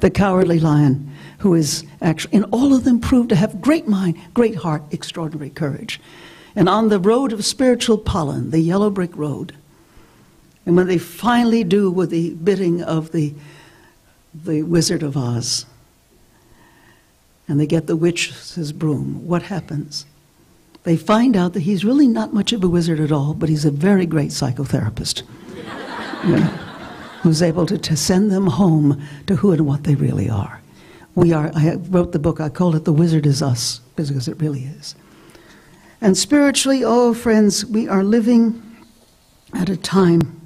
The cowardly lion, who is actually, and all of them prove to have great mind, great heart, extraordinary courage. And on the road of spiritual pollen, the yellow brick road, and when they finally do with the bidding of the, the Wizard of Oz, and they get the witch's broom, what happens? they find out that he's really not much of a wizard at all, but he's a very great psychotherapist. you know, who's able to, to send them home to who and what they really are. We are, I wrote the book, I called it The Wizard Is Us, because it really is. And spiritually, oh friends, we are living at a time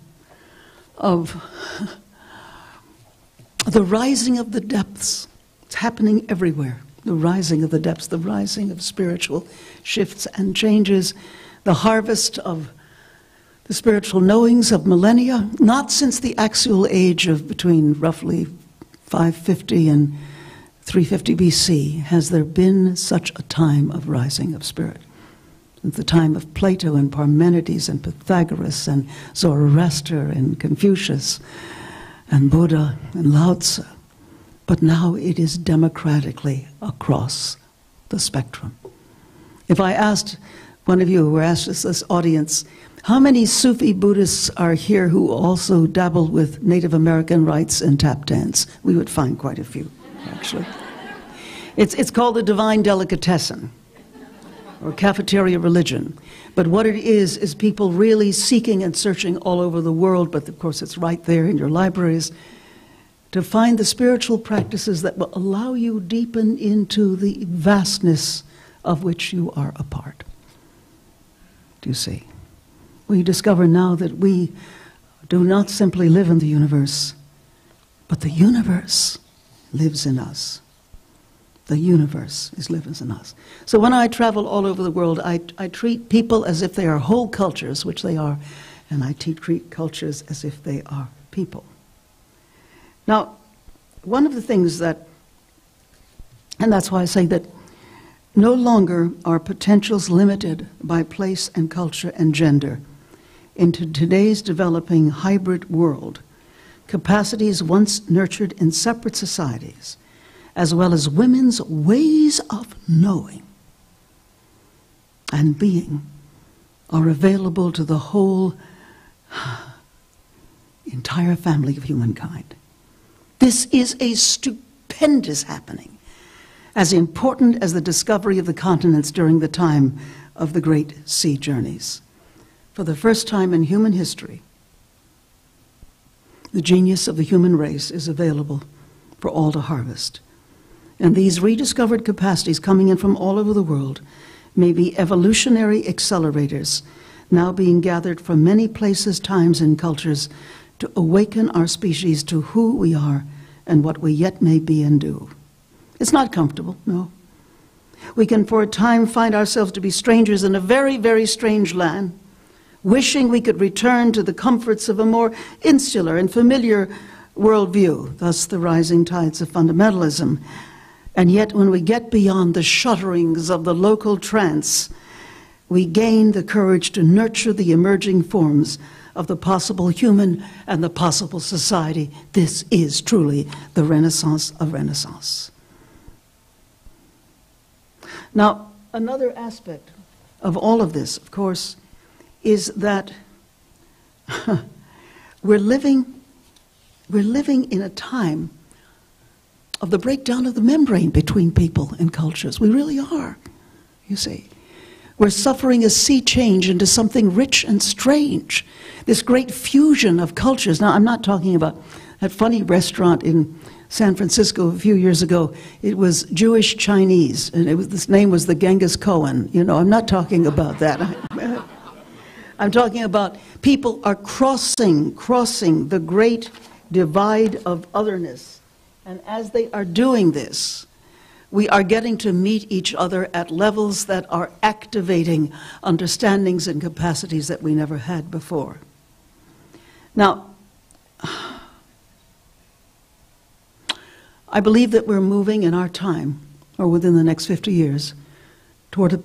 of the rising of the depths. It's happening everywhere the rising of the depths, the rising of spiritual shifts and changes, the harvest of the spiritual knowings of millennia, not since the axial age of between roughly 550 and 350 BC has there been such a time of rising of spirit. Since the time of Plato and Parmenides and Pythagoras and Zoroaster and Confucius and Buddha and Lao Tzu but now it is democratically across the spectrum. If I asked one of you who asked us, this audience, how many Sufi Buddhists are here who also dabble with Native American rites and tap dance? We would find quite a few, actually. It's, it's called the divine delicatessen. or cafeteria religion. But what it is, is people really seeking and searching all over the world, but of course it's right there in your libraries, to find the spiritual practices that will allow you deepen into the vastness of which you are a part. Do you see? We discover now that we do not simply live in the universe, but the universe lives in us. The universe is living in us. So when I travel all over the world, I, I treat people as if they are whole cultures, which they are, and I treat cultures as if they are people. Now, one of the things that, and that's why I say that no longer are potentials limited by place and culture and gender. Into today's developing hybrid world, capacities once nurtured in separate societies, as well as women's ways of knowing and being, are available to the whole entire family of humankind. This is a stupendous happening, as important as the discovery of the continents during the time of the great sea journeys. For the first time in human history, the genius of the human race is available for all to harvest. And these rediscovered capacities coming in from all over the world may be evolutionary accelerators now being gathered from many places, times, and cultures to awaken our species to who we are and what we yet may be and do. It's not comfortable, no. We can for a time find ourselves to be strangers in a very, very strange land, wishing we could return to the comforts of a more insular and familiar worldview, thus the rising tides of fundamentalism. And yet, when we get beyond the shudderings of the local trance, we gain the courage to nurture the emerging forms of the possible human and the possible society. This is truly the Renaissance of Renaissance. Now, another aspect of all of this, of course, is that we're living, we're living in a time of the breakdown of the membrane between people and cultures. We really are, you see. We're suffering a sea change into something rich and strange, this great fusion of cultures. Now, I'm not talking about that funny restaurant in San Francisco a few years ago. It was Jewish Chinese, and it was, this name was the Genghis Cohen. You know, I'm not talking about that. I'm talking about people are crossing, crossing the great divide of otherness. And as they are doing this, we are getting to meet each other at levels that are activating understandings and capacities that we never had before. Now, I believe that we're moving in our time, or within the next 50 years, toward a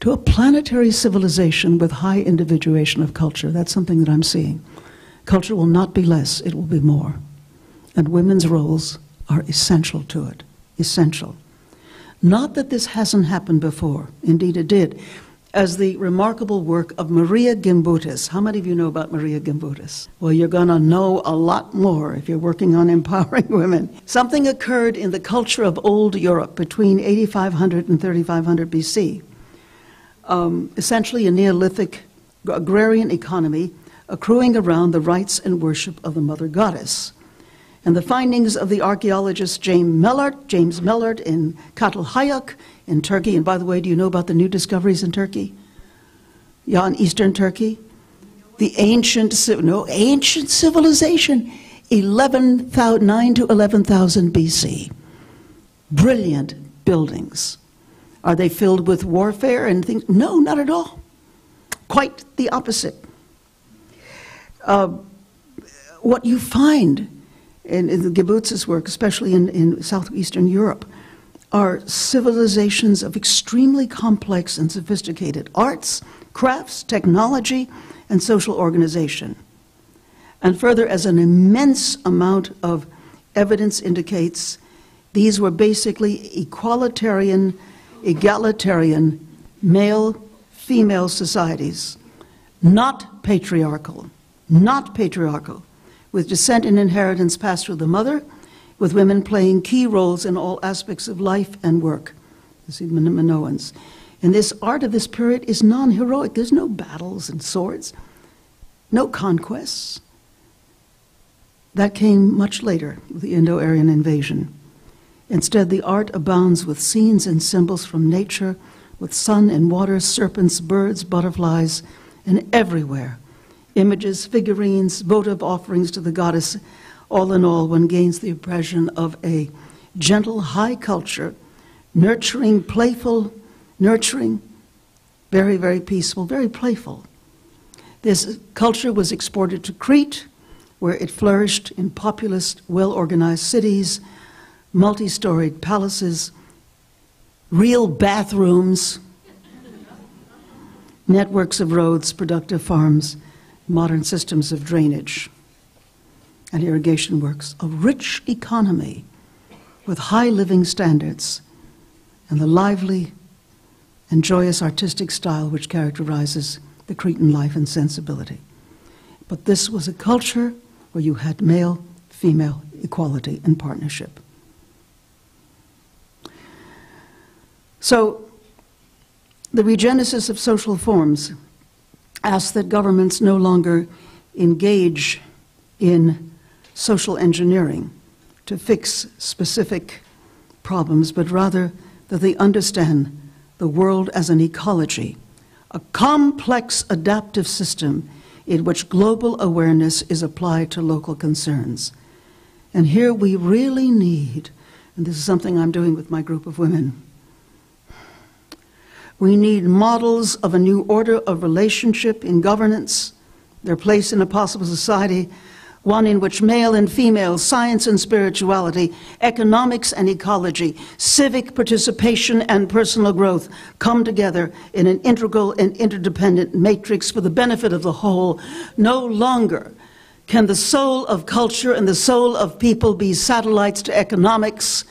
to a planetary civilization with high individuation of culture. That's something that I'm seeing. Culture will not be less, it will be more. And women's roles are essential to it. Essential. Not that this hasn't happened before, indeed it did, as the remarkable work of Maria Gimbutas. How many of you know about Maria Gimbutas? Well, you're going to know a lot more if you're working on empowering women. Something occurred in the culture of old Europe between 8500 and 3500 BC. Um, essentially, a Neolithic agrarian economy accruing around the rites and worship of the mother goddess. And the findings of the archaeologist James Mellaart, James Mellaart in Çatalhöyük in Turkey. And by the way, do you know about the new discoveries in Turkey? Yeah, in eastern Turkey? The ancient, no, ancient civilization, 11, 9 to 11,000 BC. Brilliant buildings. Are they filled with warfare and things? No, not at all. Quite the opposite. Uh, what you find in, in the Gimbutas' work, especially in, in southeastern Europe, are civilizations of extremely complex and sophisticated arts, crafts, technology, and social organization. And further, as an immense amount of evidence indicates, these were basically equalitarian, egalitarian, male female societies, not patriarchal, not patriarchal with descent and inheritance passed through the mother, with women playing key roles in all aspects of life and work. the Minoans. And this art of this period is non heroic. There's no battles and swords, no conquests. That came much later with the Indo Aryan invasion. Instead, the art abounds with scenes and symbols from nature, with sun and water, serpents, birds, butterflies, and everywhere. Images, figurines, votive offerings to the goddess. All in all, one gains the impression of a gentle, high culture, nurturing, playful, nurturing, very, very peaceful, very playful. This culture was exported to Crete, where it flourished in populous, well organized cities, multi storied palaces, real bathrooms, networks of roads, productive farms, modern systems of drainage and irrigation works, a rich economy with high living standards and the lively and joyous artistic style which characterizes the Cretan life and sensibility. But this was a culture where you had male female equality and partnership. So, the regenesis of social forms asks that governments no longer engage in social engineering to fix specific problems, but rather that they understand the world as an ecology, a complex adaptive system in which global awareness is applied to local concerns. And here we really need, and this is something I'm doing with my group of women, we need models of a new order of relationship in governance, their place in a possible society one in which male and female, science and spirituality, economics and ecology, civic participation and personal growth come together in an integral and interdependent matrix for the benefit of the whole. No longer can the soul of culture and the soul of people be satellites to economics.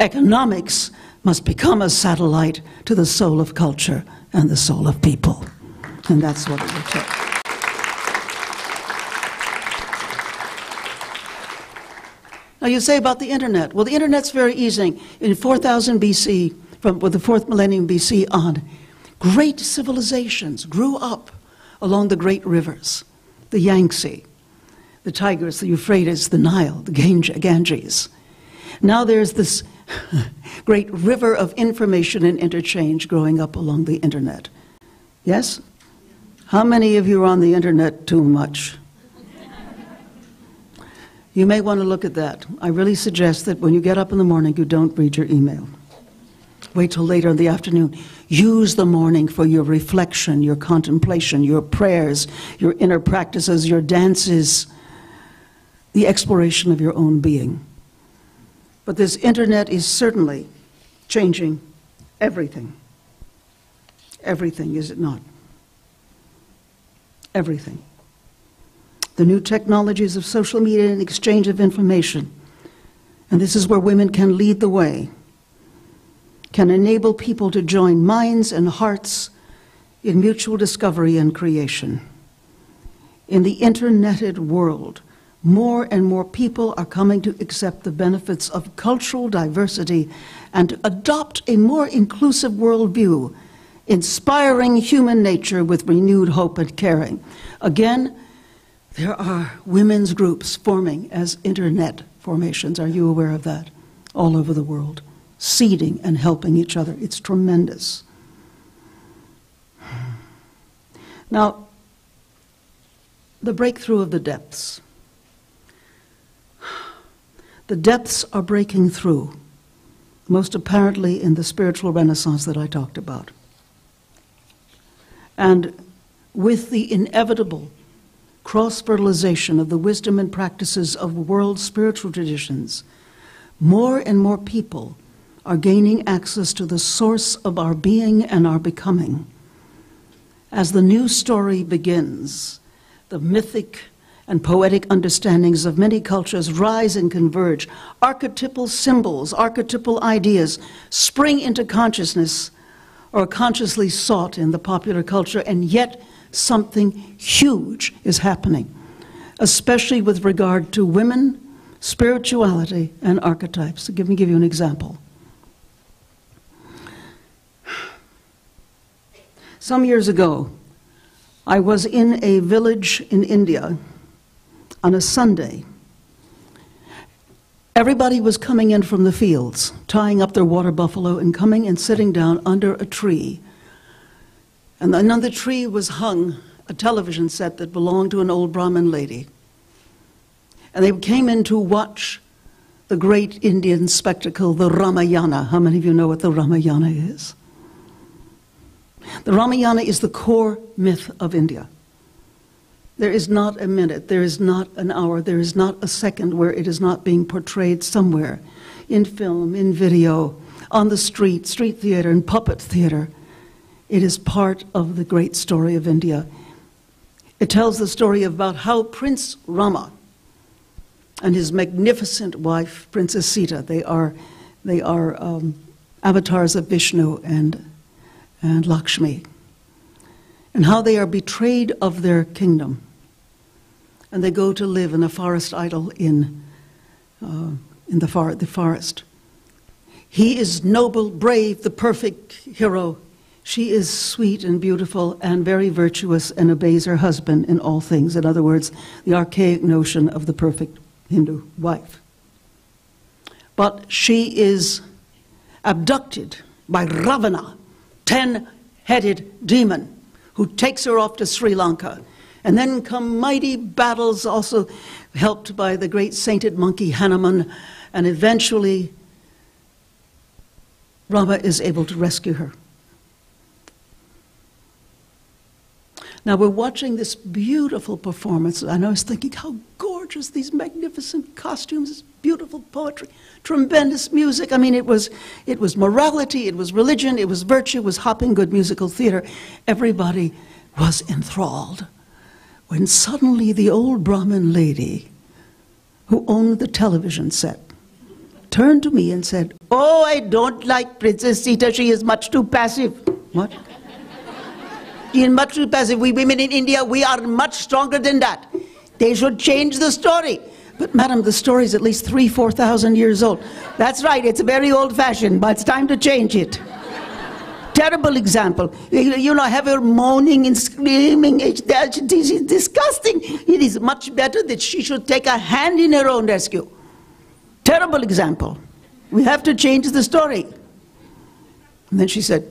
Economics must become a satellite to the soul of culture and the soul of people. And that's what it will take. Now you say about the internet. Well, the internet's very easy. In 4000 BC, from with the fourth millennium BC on, great civilizations grew up along the great rivers, the Yangtze, the Tigris, the Euphrates, the Nile, the Ganges. Now there's this great river of information and interchange growing up along the internet. Yes? How many of you are on the internet too much? You may want to look at that. I really suggest that when you get up in the morning, you don't read your email. Wait till later in the afternoon. Use the morning for your reflection, your contemplation, your prayers, your inner practices, your dances, the exploration of your own being. But this internet is certainly changing everything. Everything, is it not? Everything the new technologies of social media and exchange of information. And this is where women can lead the way, can enable people to join minds and hearts in mutual discovery and creation. In the interneted world, more and more people are coming to accept the benefits of cultural diversity and to adopt a more inclusive worldview, inspiring human nature with renewed hope and caring. Again, there are women's groups forming as internet formations. Are you aware of that? All over the world, seeding and helping each other. It's tremendous. Now, the breakthrough of the depths. The depths are breaking through, most apparently in the spiritual renaissance that I talked about. And with the inevitable cross fertilization of the wisdom and practices of world spiritual traditions, more and more people are gaining access to the source of our being and our becoming. As the new story begins, the mythic and poetic understandings of many cultures rise and converge. Archetypal symbols, archetypal ideas spring into consciousness or consciously sought in the popular culture, and yet something huge is happening, especially with regard to women, spirituality, and archetypes. Let me give you an example. Some years ago, I was in a village in India on a Sunday. Everybody was coming in from the fields, tying up their water buffalo and coming and sitting down under a tree. And under the tree was hung a television set that belonged to an old Brahmin lady. And they came in to watch the great Indian spectacle, the Ramayana. How many of you know what the Ramayana is? The Ramayana is the core myth of India. There is not a minute, there is not an hour, there is not a second where it is not being portrayed somewhere in film, in video, on the street, street theater, and puppet theater. It is part of the great story of India. It tells the story about how Prince Rama and his magnificent wife, Princess Sita, they are, they are um, avatars of Vishnu and and Lakshmi, and how they are betrayed of their kingdom. And they go to live in a forest idyll in, uh, in the, far, the forest. He is noble, brave, the perfect hero. She is sweet and beautiful and very virtuous and obeys her husband in all things. In other words, the archaic notion of the perfect Hindu wife. But she is abducted by Ravana, ten headed demon who takes her off to Sri Lanka. And then come mighty battles, also helped by the great sainted monkey Hanuman, and eventually Rama is able to rescue her. Now we're watching this beautiful performance, and I was thinking how gorgeous these magnificent costumes, this beautiful poetry, tremendous music. I mean, it was, it was morality, it was religion, it was virtue, it was hopping good musical theater. Everybody was enthralled. When suddenly the old Brahmin lady who owned the television set turned to me and said, Oh, I don't like Princess Sita. She is much too passive. What? She is much too passive. We women in India, we are much stronger than that. They should change the story. But, madam, the story is at least three, 4,000 years old. That's right, it's very old fashioned, but it's time to change it. Terrible example. You know, have her moaning and screaming. It's, it's disgusting. It is much better that she should take a hand in her own rescue. Terrible example. We have to change the story. And then she said,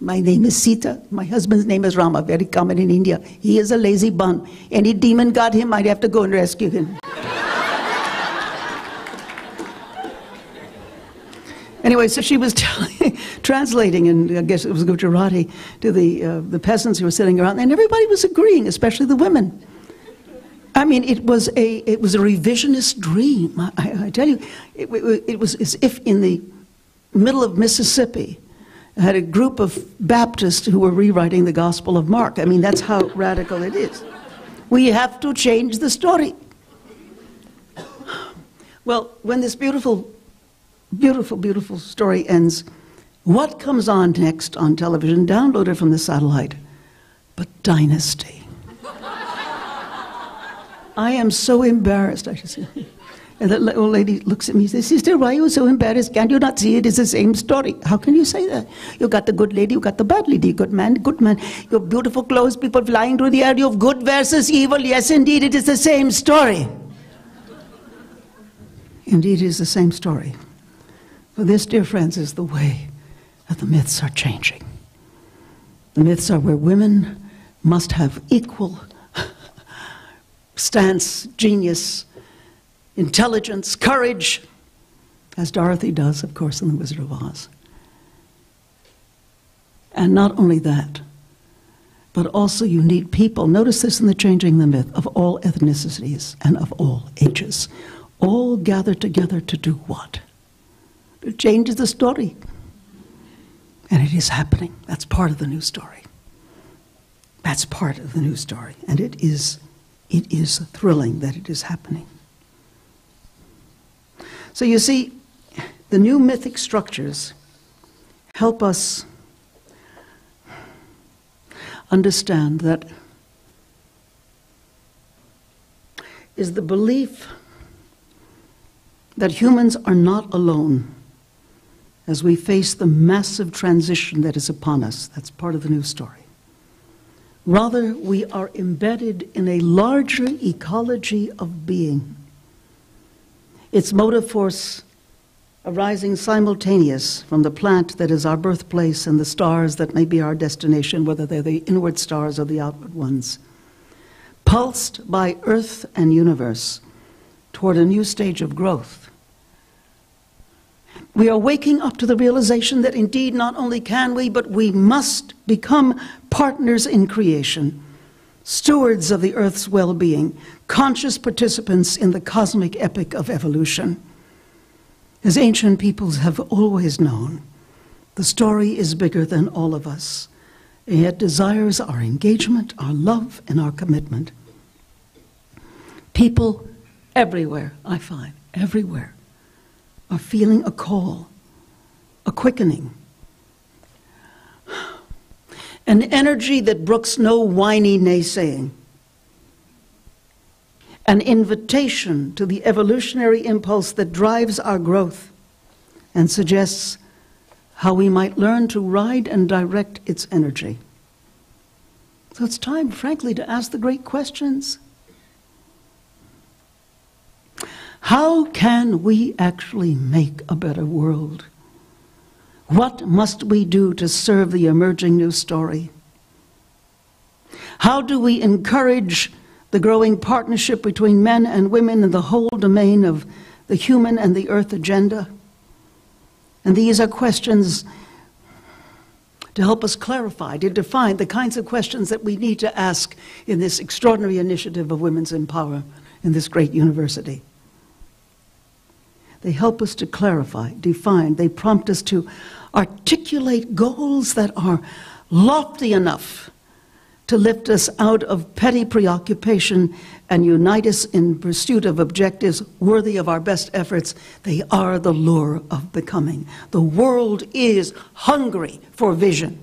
my name is Sita. My husband's name is Rama, very common in India. He is a lazy bum. Any demon got him, I'd have to go and rescue him. Anyway, so she was translating, and I guess it was Gujarati, to the, uh, the peasants who were sitting around, and everybody was agreeing, especially the women. I mean, it was a, it was a revisionist dream. I, I tell you, it, it was as if in the middle of Mississippi, I had a group of Baptists who were rewriting the Gospel of Mark. I mean, that's how radical it is. We have to change the story. Well, when this beautiful, beautiful, beautiful story ends, what comes on next on television, downloaded from the satellite? But Dynasty. I am so embarrassed, I should say. And the old lady looks at me and says, Sister, why are you so embarrassed? Can't you not see it is the same story? How can you say that? You got the good lady, you got the bad lady, good man, good man. You have beautiful clothes, people flying through the air. You have good versus evil. Yes, indeed, it is the same story. indeed, it is the same story. For this, dear friends, is the way that the myths are changing. The myths are where women must have equal stance, genius, intelligence, courage, as Dorothy does, of course, in The Wizard of Oz. And not only that, but also you need people, notice this in the Changing the Myth, of all ethnicities and of all ages, all gathered together to do what? To change the story. And it is happening. That's part of the new story. That's part of the new story. And it is, it is thrilling that it is happening. So you see, the new mythic structures help us understand that is the belief that humans are not alone as we face the massive transition that is upon us. That's part of the new story. Rather, we are embedded in a larger ecology of being. Its motive force arising simultaneous from the plant that is our birthplace and the stars that may be our destination, whether they're the inward stars or the outward ones. Pulsed by earth and universe toward a new stage of growth. We are waking up to the realization that indeed not only can we, but we must become partners in creation, stewards of the earth's well being, conscious participants in the cosmic epic of evolution. As ancient peoples have always known, the story is bigger than all of us, and yet desires our engagement, our love, and our commitment. People everywhere, I find, everywhere, are feeling a call, a quickening, an energy that brooks no whiny naysaying an invitation to the evolutionary impulse that drives our growth and suggests how we might learn to ride and direct its energy. So it's time, frankly, to ask the great questions. How can we actually make a better world? What must we do to serve the emerging new story? How do we encourage the growing partnership between men and women in the whole domain of the human and the earth agenda. And these are questions to help us clarify, to define the kinds of questions that we need to ask in this extraordinary initiative of women's empowerment in this great university. They help us to clarify, define, they prompt us to articulate goals that are lofty enough to lift us out of petty preoccupation and unite us in pursuit of objectives worthy of our best efforts. They are the lure of becoming. The world is hungry for vision.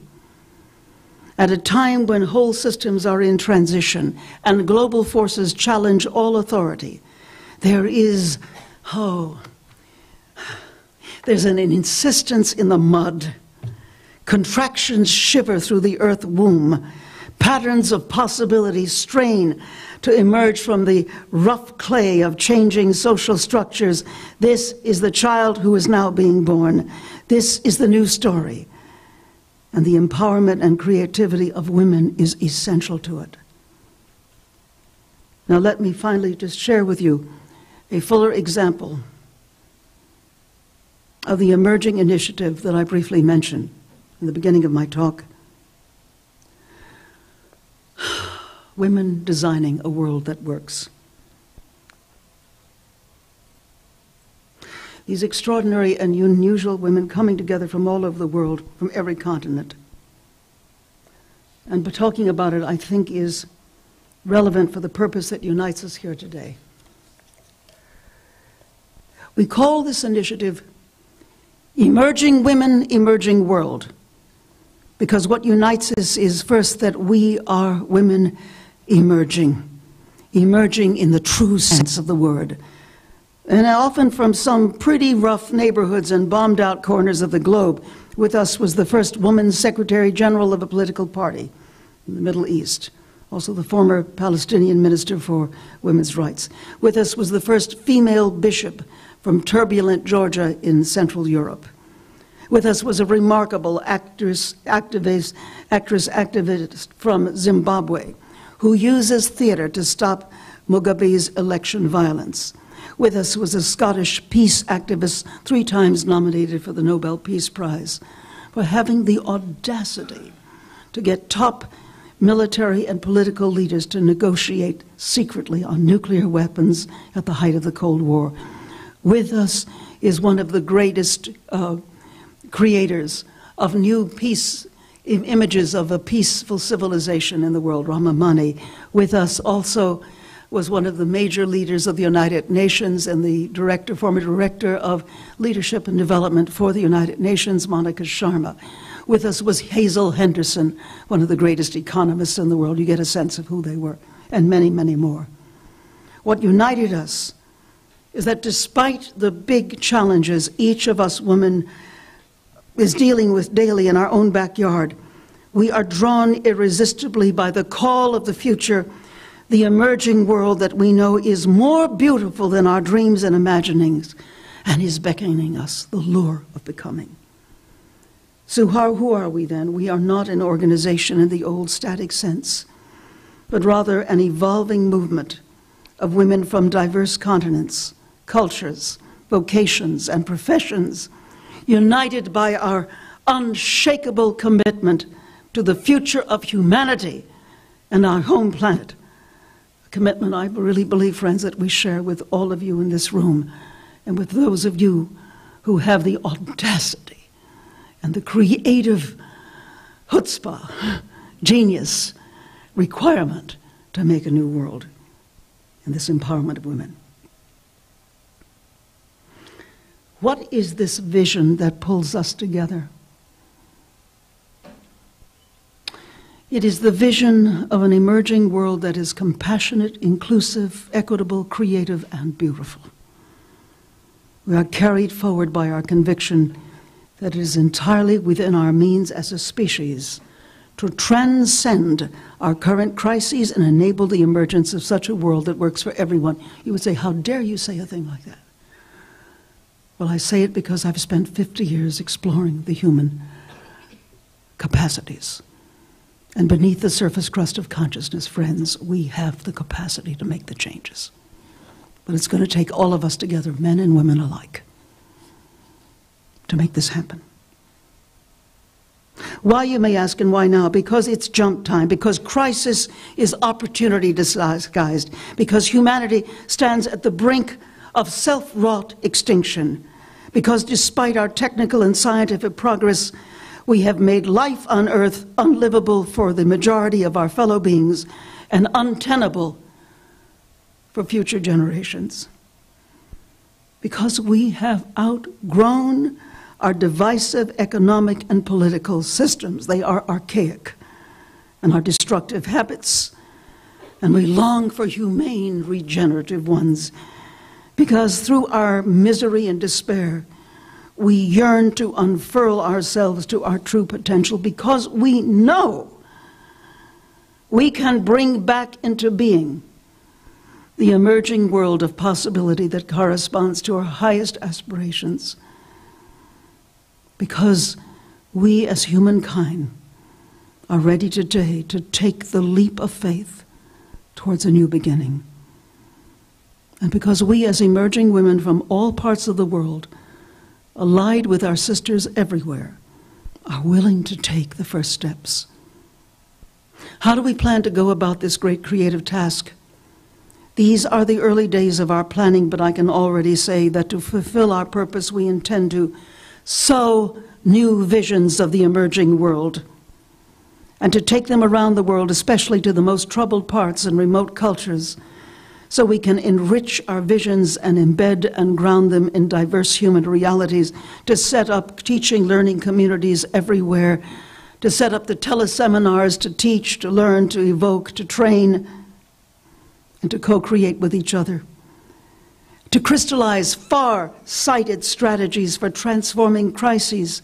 At a time when whole systems are in transition and global forces challenge all authority, there is, oh, there's an insistence in the mud. Contractions shiver through the earth womb Patterns of possibility strain to emerge from the rough clay of changing social structures. This is the child who is now being born. This is the new story. And the empowerment and creativity of women is essential to it. Now, let me finally just share with you a fuller example of the emerging initiative that I briefly mentioned in the beginning of my talk. women designing a world that works. These extraordinary and unusual women coming together from all over the world, from every continent. And talking about it, I think, is relevant for the purpose that unites us here today. We call this initiative Emerging Women, Emerging World, because what unites us is first that we are women emerging, emerging in the true sense of the word. And often from some pretty rough neighborhoods and bombed out corners of the globe. With us was the first woman secretary general of a political party in the Middle East, also the former Palestinian minister for women's rights. With us was the first female bishop from turbulent Georgia in Central Europe. With us was a remarkable actress, activist, actress activist from Zimbabwe who uses theater to stop Mugabe's election violence. With us was a Scottish peace activist, three times nominated for the Nobel Peace Prize, for having the audacity to get top military and political leaders to negotiate secretly on nuclear weapons at the height of the Cold War. With us is one of the greatest uh, creators of new peace images of a peaceful civilization in the world, Rama Mani. With us also was one of the major leaders of the United Nations and the director, former director of leadership and development for the United Nations, Monica Sharma. With us was Hazel Henderson, one of the greatest economists in the world. You get a sense of who they were, and many, many more. What united us is that despite the big challenges each of us women is dealing with daily in our own backyard, we are drawn irresistibly by the call of the future, the emerging world that we know is more beautiful than our dreams and imaginings, and is beckoning us the lure of becoming. So, how, who are we then? We are not an organization in the old static sense, but rather an evolving movement of women from diverse continents, cultures, vocations, and professions, united by our unshakable commitment to the future of humanity and our home planet. A commitment I really believe, friends, that we share with all of you in this room and with those of you who have the audacity and the creative chutzpah, genius, requirement to make a new world in this empowerment of women. What is this vision that pulls us together? It is the vision of an emerging world that is compassionate, inclusive, equitable, creative, and beautiful. We are carried forward by our conviction that it is entirely within our means as a species to transcend our current crises and enable the emergence of such a world that works for everyone. You would say, How dare you say a thing like that? Well, I say it because I've spent 50 years exploring the human capacities. And beneath the surface crust of consciousness, friends, we have the capacity to make the changes. But it's going to take all of us together, men and women alike, to make this happen. Why, you may ask, and why now? Because it's jump time, because crisis is opportunity disguised, because humanity stands at the brink of self wrought extinction, because despite our technical and scientific progress, we have made life on earth unlivable for the majority of our fellow beings and untenable for future generations. Because we have outgrown our divisive economic and political systems. They are archaic and our destructive habits. And we long for humane, regenerative ones. Because through our misery and despair, we yearn to unfurl ourselves to our true potential because we know we can bring back into being the emerging world of possibility that corresponds to our highest aspirations. Because we as humankind are ready today to take the leap of faith towards a new beginning. And because we as emerging women from all parts of the world allied with our sisters everywhere, are willing to take the first steps. How do we plan to go about this great creative task? These are the early days of our planning, but I can already say that to fulfill our purpose, we intend to sow new visions of the emerging world and to take them around the world, especially to the most troubled parts and remote cultures so we can enrich our visions and embed and ground them in diverse human realities, to set up teaching, learning communities everywhere, to set up the teleseminars to teach, to learn, to evoke, to train, and to co create with each other. To crystallize far sighted strategies for transforming crises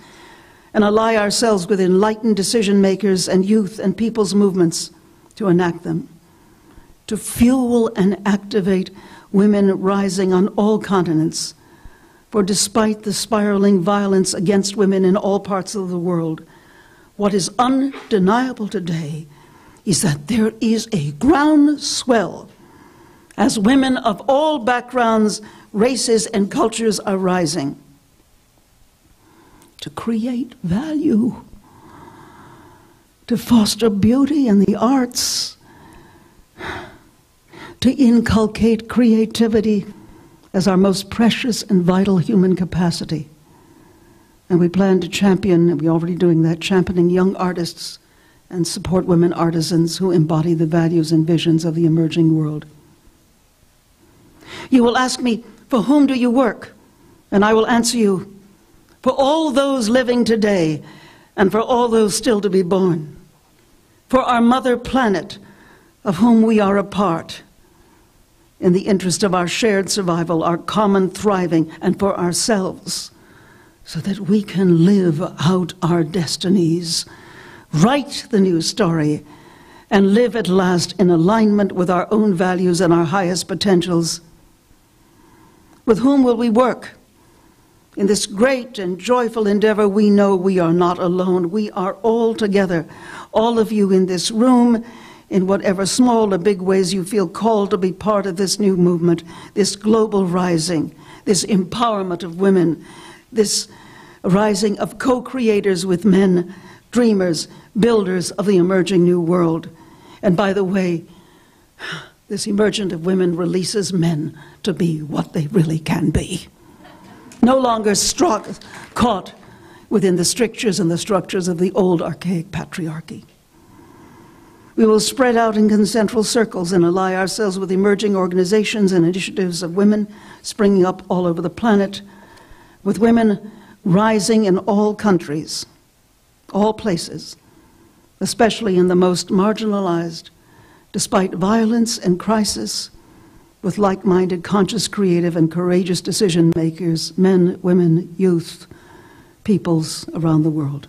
and ally ourselves with enlightened decision makers and youth and people's movements to enact them to fuel and activate women rising on all continents. For despite the spiraling violence against women in all parts of the world, what is undeniable today is that there is a groundswell as women of all backgrounds, races, and cultures are rising to create value, to foster beauty and the arts to inculcate creativity as our most precious and vital human capacity. And we plan to champion, and we're already doing that, championing young artists and support women artisans who embody the values and visions of the emerging world. You will ask me, For whom do you work? And I will answer you, For all those living today and for all those still to be born. For our mother planet, of whom we are a part in the interest of our shared survival, our common thriving, and for ourselves, so that we can live out our destinies, write the new story, and live at last in alignment with our own values and our highest potentials. With whom will we work? In this great and joyful endeavor, we know we are not alone. We are all together. All of you in this room, in whatever small or big ways you feel called to be part of this new movement, this global rising, this empowerment of women, this rising of co creators with men, dreamers, builders of the emerging new world. And by the way, this emergent of women releases men to be what they really can be. No longer struck, caught within the strictures and the structures of the old archaic patriarchy. We will spread out in concentric circles and ally ourselves with emerging organizations and initiatives of women springing up all over the planet, with women rising in all countries, all places, especially in the most marginalized, despite violence and crisis, with like minded, conscious, creative, and courageous decision makers, men, women, youth, peoples around the world.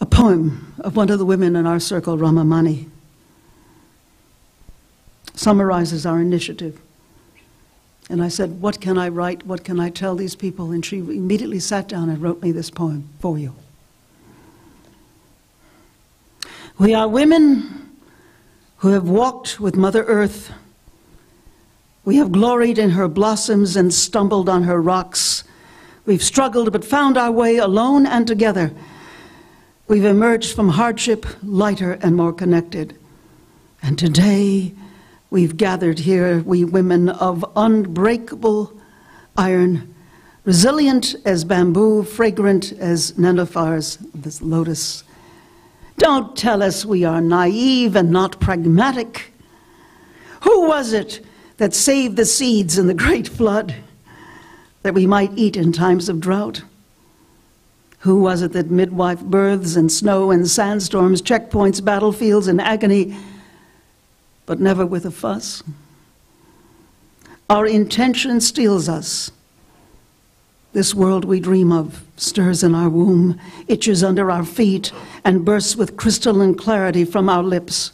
A poem of one of the women in our circle, Rama Mani, summarizes our initiative. And I said, What can I write? What can I tell these people? And she immediately sat down and wrote me this poem for you. We are women who have walked with Mother Earth. We have gloried in her blossoms and stumbled on her rocks. We've struggled but found our way alone and together. We've emerged from hardship lighter and more connected. And today, we've gathered here, we women of unbreakable iron, resilient as bamboo, fragrant as nenuphars, this lotus. Don't tell us we are naive and not pragmatic. Who was it that saved the seeds in the great flood that we might eat in times of drought? Who was it that midwife births and snow and sandstorms, checkpoints, battlefields, and agony, but never with a fuss? Our intention steels us. This world we dream of stirs in our womb, itches under our feet, and bursts with crystalline clarity from our lips.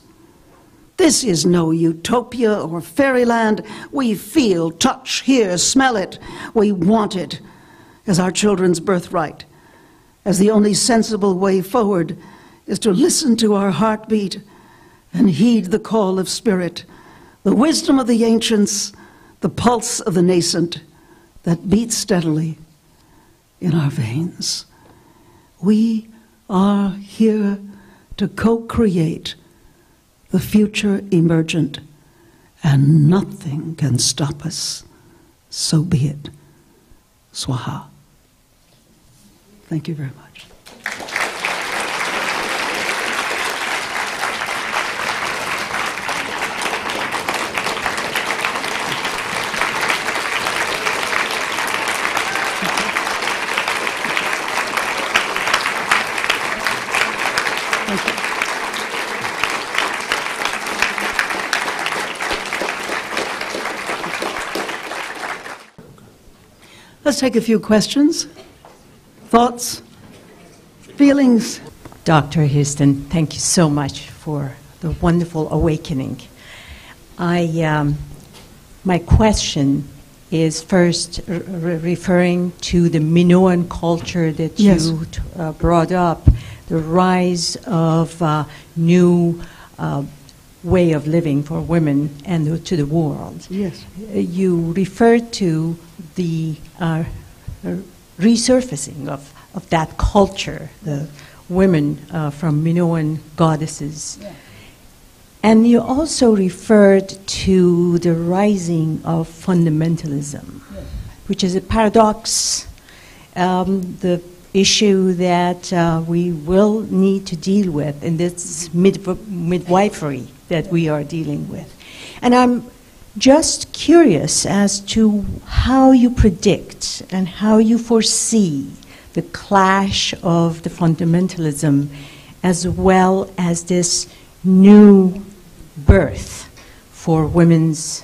This is no utopia or fairyland. We feel, touch, hear, smell it. We want it as our children's birthright, as the only sensible way forward is to listen to our heartbeat and heed the call of spirit, the wisdom of the ancients, the pulse of the nascent that beats steadily in our veins. We are here to co create the future emergent, and nothing can stop us. So be it. Swaha. Thank you very much. Let's take a few questions, thoughts, feelings. Dr. Houston, thank you so much for the wonderful awakening. I, um, my question is first r- referring to the Minoan culture that Yes. you t- uh, brought up, the rise of uh, new uh, way of living for women and to the world. Yes. You referred to the uh, resurfacing of, of that culture, the women uh, from Minoan goddesses. And you also referred to the rising of fundamentalism, which is a paradox, um, the issue that uh, we will need to deal with in this mid- midwifery that we are dealing with. And I'm just curious as to how you predict and how you foresee the clash of the fundamentalism as well as this new birth for women's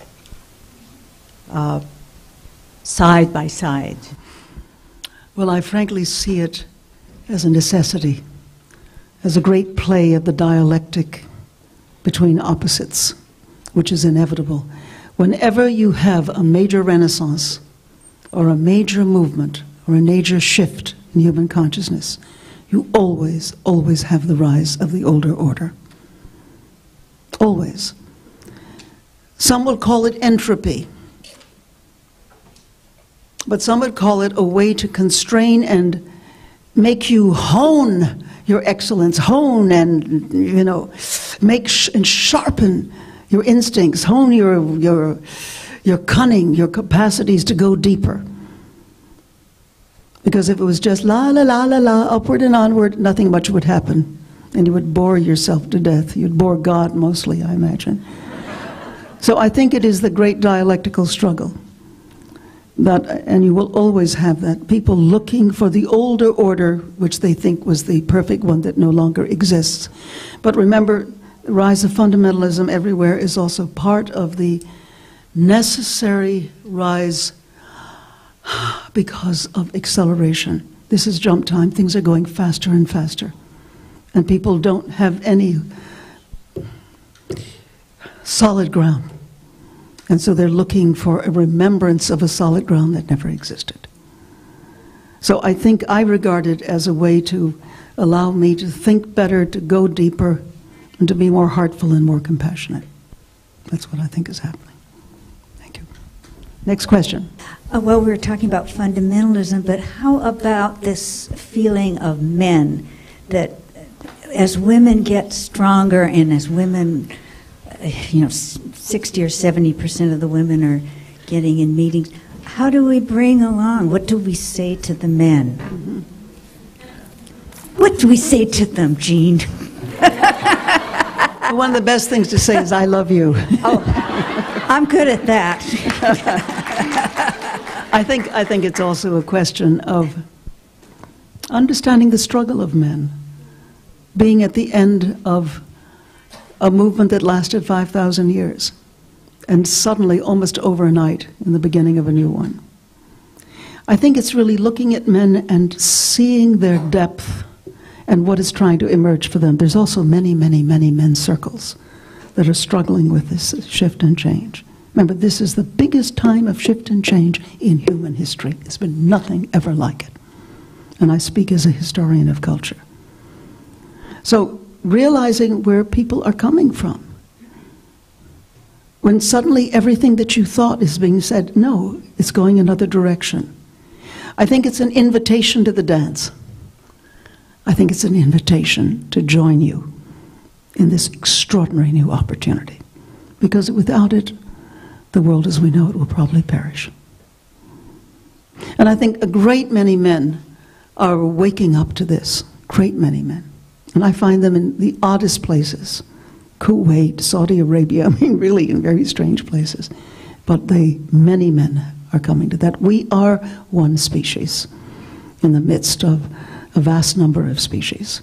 uh, side by side. Well, I frankly see it as a necessity, as a great play of the dialectic between opposites, which is inevitable. Whenever you have a major renaissance or a major movement or a major shift in human consciousness, you always, always have the rise of the older order. Always. Some will call it entropy, but some would call it a way to constrain and make you hone your excellence, hone and, you know, make sh- and sharpen your instincts, hone your, your, your cunning, your capacities to go deeper. Because if it was just la la la la la, upward and onward, nothing much would happen. And you would bore yourself to death. You'd bore God mostly, I imagine. so I think it is the great dialectical struggle. That, and you will always have that. People looking for the older order, which they think was the perfect one that no longer exists. But remember, the rise of fundamentalism everywhere is also part of the necessary rise because of acceleration. This is jump time. Things are going faster and faster. And people don't have any solid ground. And so they're looking for a remembrance of a solid ground that never existed. So I think I regard it as a way to allow me to think better, to go deeper, and to be more heartful and more compassionate. That's what I think is happening. Thank you. Next question. Uh, well, we were talking about fundamentalism, but how about this feeling of men that as women get stronger and as women, uh, you know, 60 or 70 percent of the women are getting in meetings, how do we bring along? What do we say to the men? Mm-hmm. What do we say to them, Jean? One of the best things to say is, I love you. oh, I'm good at that. I think, I think it's also a question of understanding the struggle of men, being at the end of a movement that lasted 5,000 years, and suddenly, almost overnight, in the beginning of a new one. I think it's really looking at men and seeing their depth and what is trying to emerge for them. There's also many, many, many men's circles that are struggling with this shift and change. Remember, this is the biggest time of shift and change in human history. There's been nothing ever like it. And I speak as a historian of culture. So, realizing where people are coming from. When suddenly everything that you thought is being said, no, it's going another direction. I think it's an invitation to the dance. I think it's an invitation to join you in this extraordinary new opportunity. Because without it, the world as we know it will probably perish. And I think a great many men are waking up to this. Great many men. And I find them in the oddest places Kuwait, Saudi Arabia, I mean, really in very strange places. But they, many men are coming to that. We are one species in the midst of a vast number of species.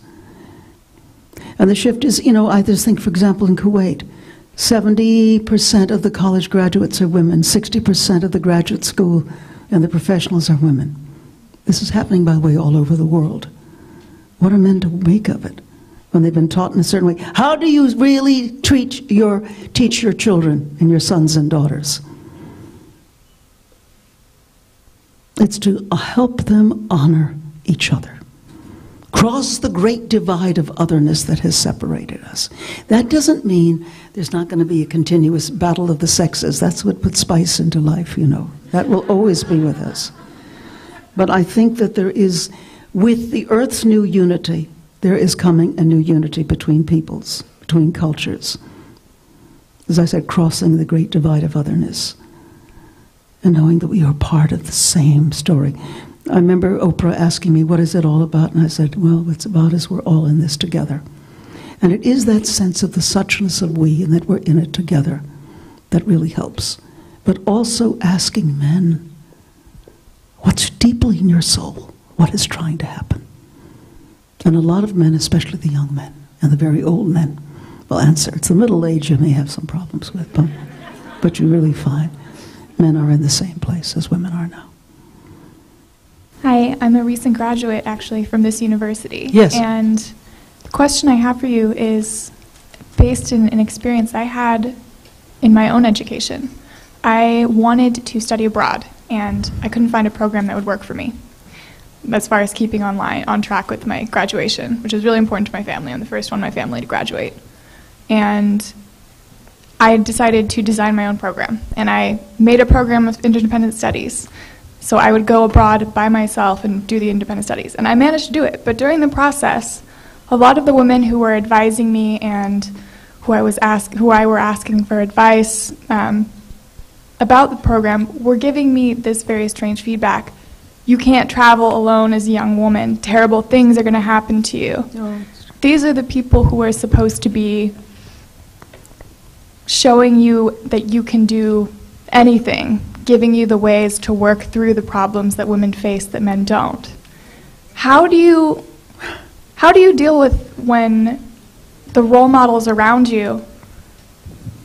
And the shift is, you know, I just think, for example, in Kuwait, 70% of the college graduates are women, 60% of the graduate school and the professionals are women. This is happening, by the way, all over the world. What are men to make of it when they've been taught in a certain way? How do you really treat your, teach your children and your sons and daughters? It's to help them honor each other cross the great divide of otherness that has separated us. That doesn't mean there's not going to be a continuous battle of the sexes. That's what puts spice into life, you know. That will always be with us. But I think that there is, with the Earth's new unity, there is coming a new unity between peoples, between cultures. As I said, crossing the great divide of otherness and knowing that we are part of the same story. I remember Oprah asking me, What is it all about? And I said, Well, what's about is we're all in this together. And it is that sense of the suchness of we and that we're in it together that really helps. But also asking men, What's deeply in your soul? What is trying to happen? And a lot of men, especially the young men and the very old men, will answer. It's the middle age you may have some problems with, but, but you really find men are in the same place as women are now. Hi, I'm a recent graduate actually from this university. Yes. And the question I have for you is based in an experience I had in my own education. I wanted to study abroad, and I couldn't find a program that would work for me as far as keeping online on track with my graduation, which is really important to my family. I'm the first one in my family to graduate. And I decided to design my own program, and I made a program of interdependent studies. So I would go abroad by myself and do the independent studies, and I managed to do it. But during the process, a lot of the women who were advising me and who I was ask, who I were asking for advice um, about the program were giving me this very strange feedback. You can't travel alone as a young woman. Terrible things are going to happen to you. These are the people who are supposed to be showing you that you can do anything, giving you the ways to work through the problems that women face that men don't. How do you how do you deal with when the role models around you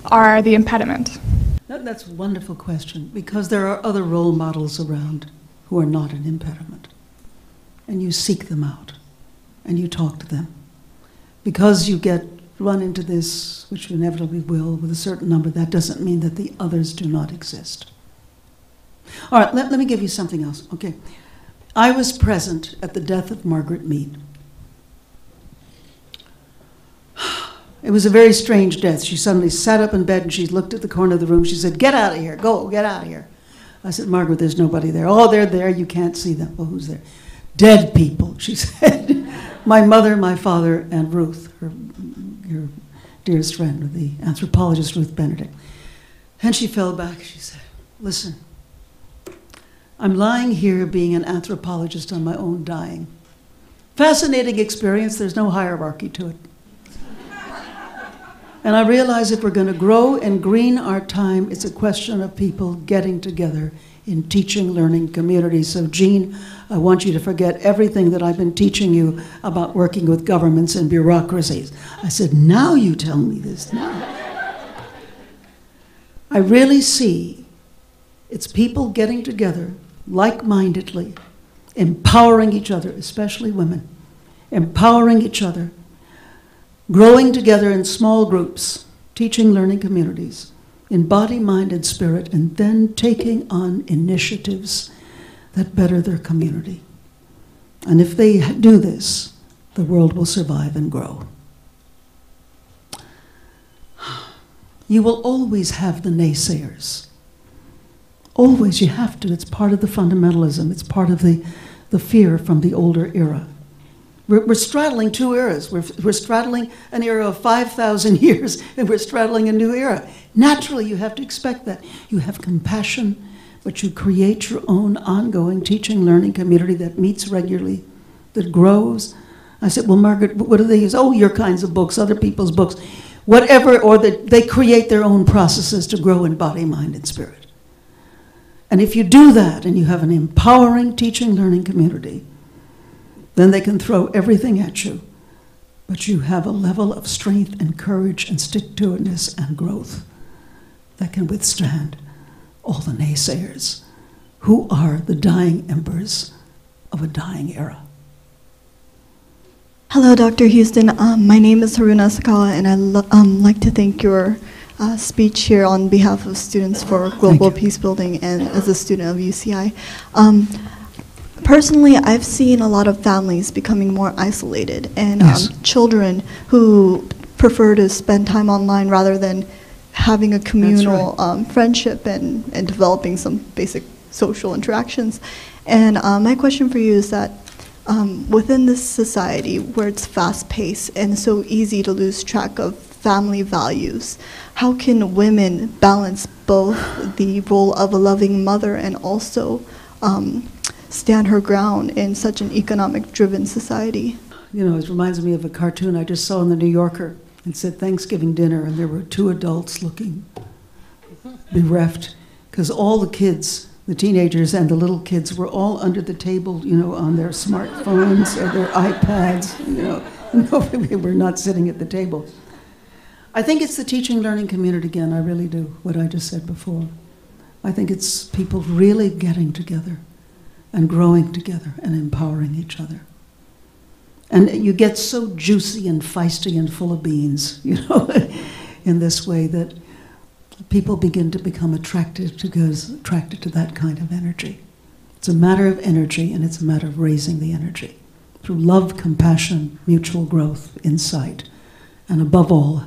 are the impediment? That, that's a wonderful question because there are other role models around who are not an impediment. And you seek them out and you talk to them. Because you get run into this, which you inevitably will, with a certain number, that doesn't mean that the others do not exist. All right, let, let me give you something else. Okay. I was present at the death of Margaret Mead. It was a very strange death. She suddenly sat up in bed and she looked at the corner of the room. She said, Get out of here. Go, get out of here. I said, Margaret, there's nobody there. Oh, they're there. You can't see them. Well, who's there? Dead people, she said. my mother, my father, and Ruth, her, your dearest friend, the anthropologist Ruth Benedict. And she fell back. She said, Listen, I'm lying here being an anthropologist on my own dying. Fascinating experience. There's no hierarchy to it. And I realize if we're going to grow and green our time, it's a question of people getting together in teaching, learning communities. So, Jean, I want you to forget everything that I've been teaching you about working with governments and bureaucracies. I said, now you tell me this, now. I really see it's people getting together like mindedly, empowering each other, especially women, empowering each other growing together in small groups, teaching, learning communities, in body, mind, and spirit, and then taking on initiatives that better their community. And if they do this, the world will survive and grow. You will always have the naysayers. Always, you have to. It's part of the fundamentalism, it's part of the, the fear from the older era. We're, we're straddling two eras. We're, we're straddling an era of 5,000 years, and we're straddling a new era. Naturally, you have to expect that. You have compassion, but you create your own ongoing teaching, learning community that meets regularly, that grows. I said, Well, Margaret, what do they use? Oh, your kinds of books, other people's books, whatever, or that they create their own processes to grow in body, mind, and spirit. And if you do that and you have an empowering teaching, learning community, then they can throw everything at you. But you have a level of strength and courage and stick to itness and growth that can withstand all the naysayers who are the dying embers of a dying era. Hello, Dr. Houston. Um, my name is Haruna Sakawa, and I'd um, like to thank your uh, speech here on behalf of Students for Global Peace Building and as a student of UCI. Um, personally, I've seen a lot of families becoming more isolated and Yes. um, children who prefer to spend time online rather than having a communal um, friendship and, and developing some basic social interactions. And uh, my question for you is that um, within this society where it's fast paced and so easy to lose track of family values, how can women balance both the role of a loving mother and also um, stand her ground in such an economic driven society? You know, it reminds me of a cartoon I just saw in the New Yorker. It said Thanksgiving dinner, and there were two adults looking bereft because all the kids, the teenagers and the little kids, were all under the table, you know, on their smartphones or their iPads, you know. No, they were not sitting at the table. I think it's the teaching learning community again. I really do, what I just said before. I think it's people really getting together and growing together and empowering each other. And you get so juicy and feisty and full of beans, you know, in this way that people begin to become attracted to, goes, attracted to that kind of energy. It's a matter of energy and it's a matter of raising the energy through love, compassion, mutual growth, insight, and above all,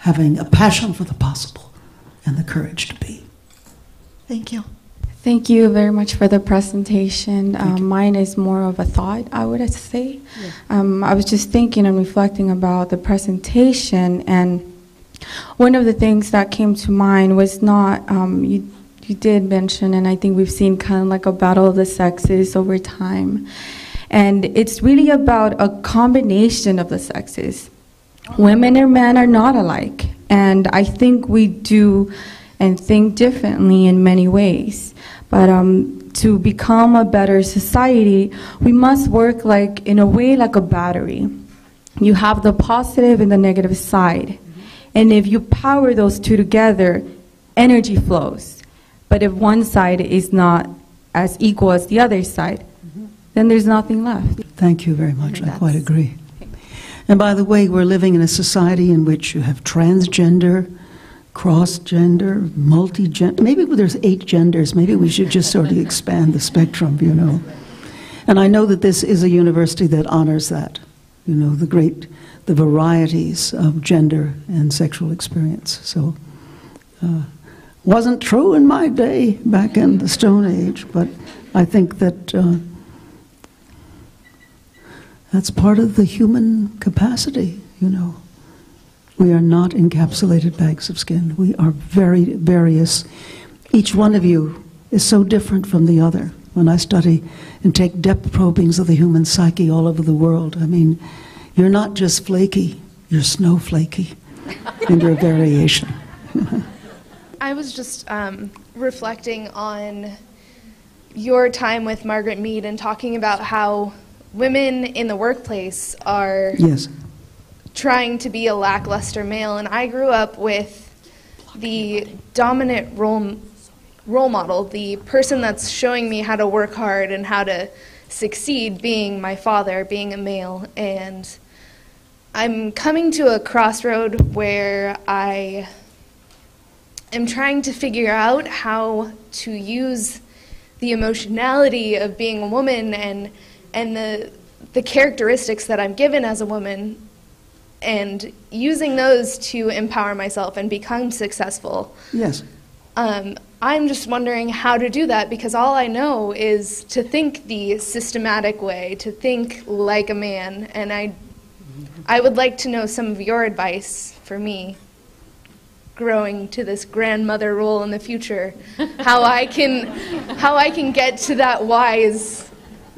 having a passion for the possible and the courage to be. Thank you. Thank you very much for the presentation. Um, mine is more of a thought, I would say. Um, I was just thinking and reflecting about the presentation, and one of the things that came to mind was not, um, you, you did mention, and I think we've seen kind of like a battle of the sexes over time. And it's really about a combination of the sexes. Women and men are not alike. And I think we do and think differently in many ways. But um, to become a better society, we must work like in a way like a battery. You have the positive and the negative side. And if you power those two together, energy flows. But if one side is not as equal as the other side, then there's nothing left. Thank you very much. I quite agree. And by the way, we're living in a society in which you have transgender, cross gender, multi gender. Maybe there's eight genders. Maybe we should just sort of expand the spectrum, you know. And I know that this is a university that honors that, you know, the great, the varieties of gender and sexual experience. So, uh, wasn't true in my day back in the Stone Age, but I think that. Uh, that's part of the human capacity, you know. We are not encapsulated bags of skin. We are very various. Each one of you is so different from the other. When I study and take depth probings of the human psyche all over the world, I mean, you're not just flaky, you're snowflakey in your variation. I was just um, reflecting on your time with Margaret Mead and talking about how women in the workplace are Yes. trying to be a lackluster male. And I grew up with the dominant role, role model, the person that's showing me how to work hard and how to succeed, being my father, being a male. And I'm coming to a crossroad where I am trying to figure out how to use the emotionality of being a woman and and the the characteristics that I'm given as a woman and using those to empower myself and become successful. Yes. Um, I'm just wondering how to do that because all I know is to think the systematic way, to think like a man, and I, I would like to know some of your advice for me growing to this grandmother role in the future, how I can, how I can get to that wise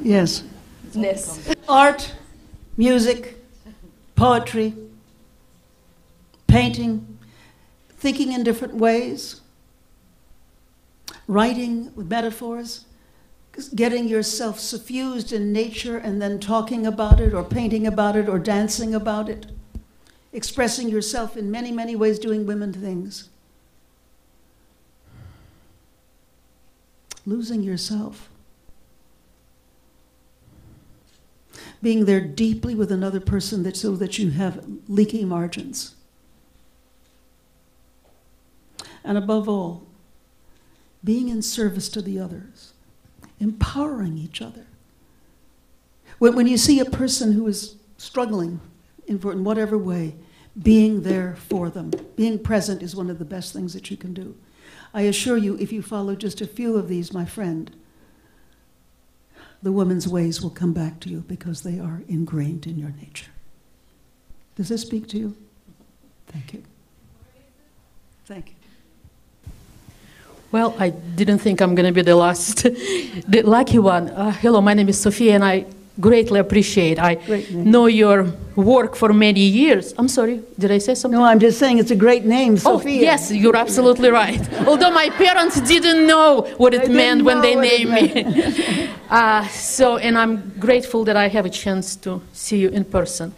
Yes. Art, music, poetry, painting, thinking in different ways, writing with metaphors, getting yourself suffused in nature and then talking about it or painting about it or dancing about it, expressing yourself in many, many ways, doing women things. Losing yourself. Being there deeply with another person that, so that you have leaky margins. And above all, being in service to the others, empowering each other. When, when you see a person who is struggling in, in whatever way, being there for them, being present is one of the best things that you can do. I assure you, if you follow just a few of these, my friend, the woman's ways will come back to you because they are ingrained in your nature. Does this speak to you? Thank you. Thank you. Well, I didn't think I'm going to be the last, the lucky one. Uh, hello, my name is Sophia, and I greatly appreciate. I Great know your work for many years. I'm sorry, did I say something? No, I'm just saying it's a great name, Oh, yes, you're absolutely right. Although my parents didn't know what it They meant when they named me. uh, so, and I'm grateful that I have a chance to see you in person.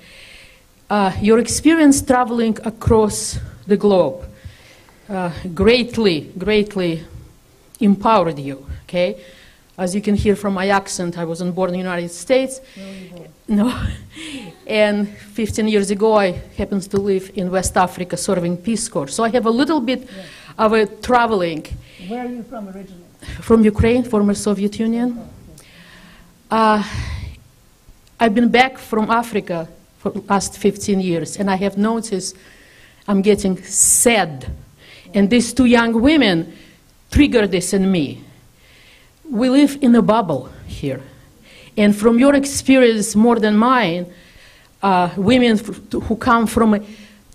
Uh, your experience traveling across the globe uh, greatly, greatly empowered you. Okay, As you can hear from my accent, I wasn't born in the United States. No. and 15 years ago, I happened to live in West Africa serving Peace Corps. So I have a little bit of a traveling. Where are you from originally? From Ukraine, former Soviet Union. Uh, I've been back from Africa for the last 15 years, and I have noticed I'm getting sad. And these two young women triggered this in me. We live in a bubble here. And from your experience more than mine, uh, women who come from a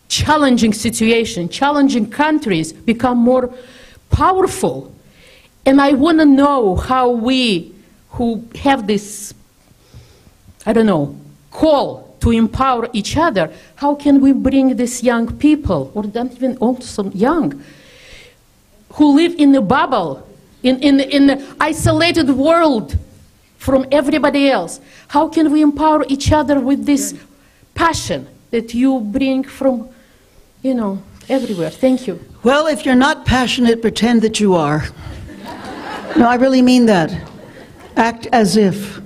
challenging situation, challenging countries, become more powerful. And I want to know how we, who have this, I don't know, call to empower each other, how can we bring these young people, or not even also young, who live in a bubble, in, in, in isolated world from everybody else, how can we empower each other with this passion that you bring from, you know, everywhere? Thank you. Well, if you're not passionate, pretend that you are. No, I really mean that. Act as if.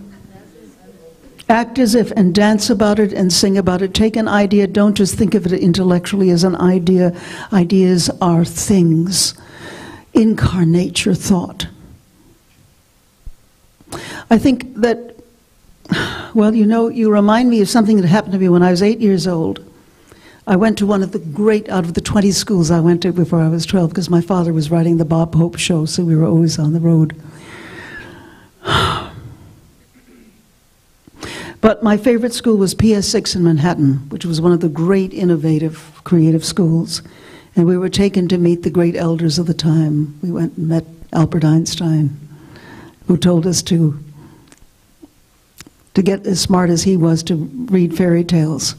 Act as if and dance about it and sing about it. Take an idea, don't just think of it intellectually as an idea. Ideas are things. Incarnate your thought. I think that, well, you know, you remind me of something that happened to me when I was eight years old. I went to one of the great, out of the 20 schools I went to before I was 12, because my father was writing the Bob Hope show, so we were always on the road. But my favorite school was PS6 in Manhattan, which was one of the great innovative, creative schools. And we were taken to meet the great elders of the time. We went and met Albert Einstein, who told us to, to get as smart as he was to read fairy tales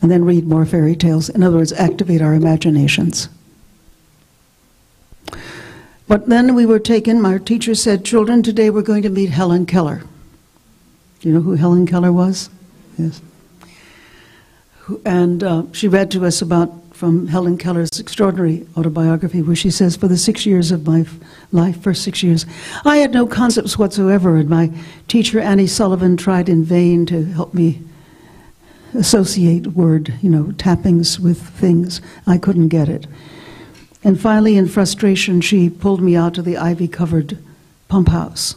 and then read more fairy tales. In other words, activate our imaginations. But then we were taken, my teacher said, Children, today we're going to meet Helen Keller. You know who Helen Keller was? Yes. And uh, she read to us about from Helen Keller's extraordinary autobiography, where she says, For the six years of my life, first six years, I had no concepts whatsoever, and my teacher, Annie Sullivan, tried in vain to help me associate word, you know, tappings with things. I couldn't get it. And finally, in frustration, she pulled me out to the ivy covered pump house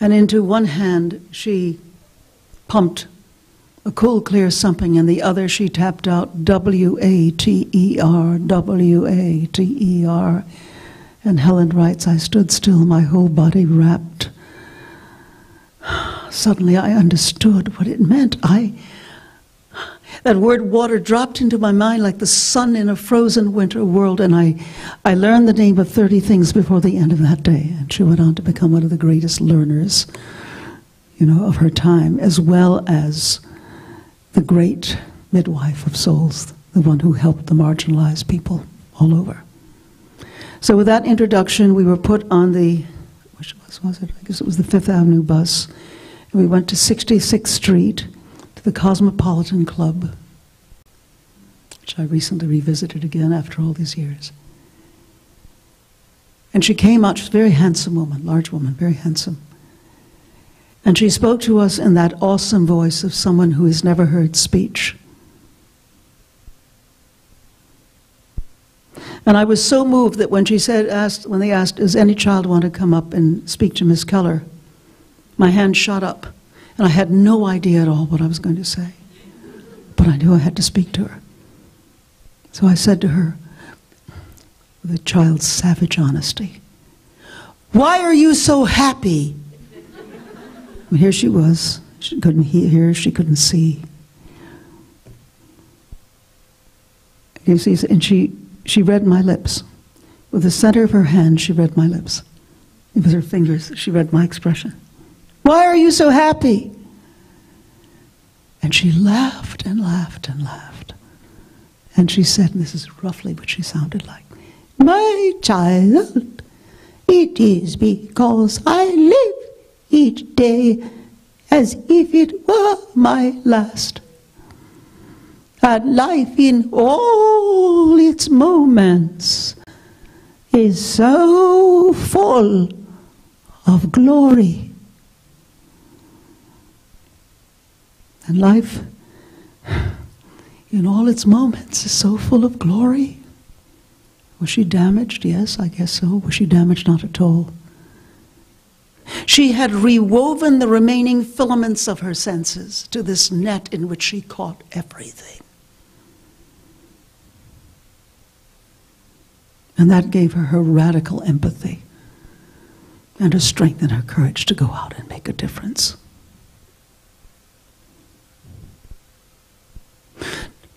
and into one hand she pumped a cool, clear something, and the other she tapped out W A T E R, W A T E R. And Helen writes, I stood still, my whole body rapt. Suddenly I understood what it meant. I that word water dropped into my mind like the sun in a frozen winter world, and I, I learned the name of 30 things before the end of that day. And she went on to become one of the greatest learners, you know, of her time, as well as the great midwife of souls, the one who helped the marginalized people all over. So with that introduction, we were put on the, which bus was it? I guess it was the Fifth Avenue bus. And we went to 66th Street to the Cosmopolitan Club, which I recently revisited again after all these years. And she came out, she's a very handsome woman, large woman, very handsome. And she spoke to us in that awesome voice of someone who has never heard speech. And I was so moved that when she said, asked, when they asked, does any child want to come up and speak to Miss Keller? My hand shot up. And I had no idea at all what I was going to say. But I knew I had to speak to her. So I said to her, with a child's savage honesty, Why are you so happy? And here she was. She couldn't hear, she couldn't see. You see, and she, she read my lips. With the center of her hand, she read my lips. With her fingers, she read my expression. Why are you so happy? And she laughed and laughed and laughed. And she said, and this is roughly what she sounded like My child, it is because I live each day as if it were my last. And life in all its moments is so full of glory. And life, in all its moments, is so full of glory. Was she damaged? Yes, I guess so. Was she damaged? Not at all. She had rewoven the remaining filaments of her senses to this net in which she caught everything. And that gave her her radical empathy and her strength and her courage to go out and make a difference.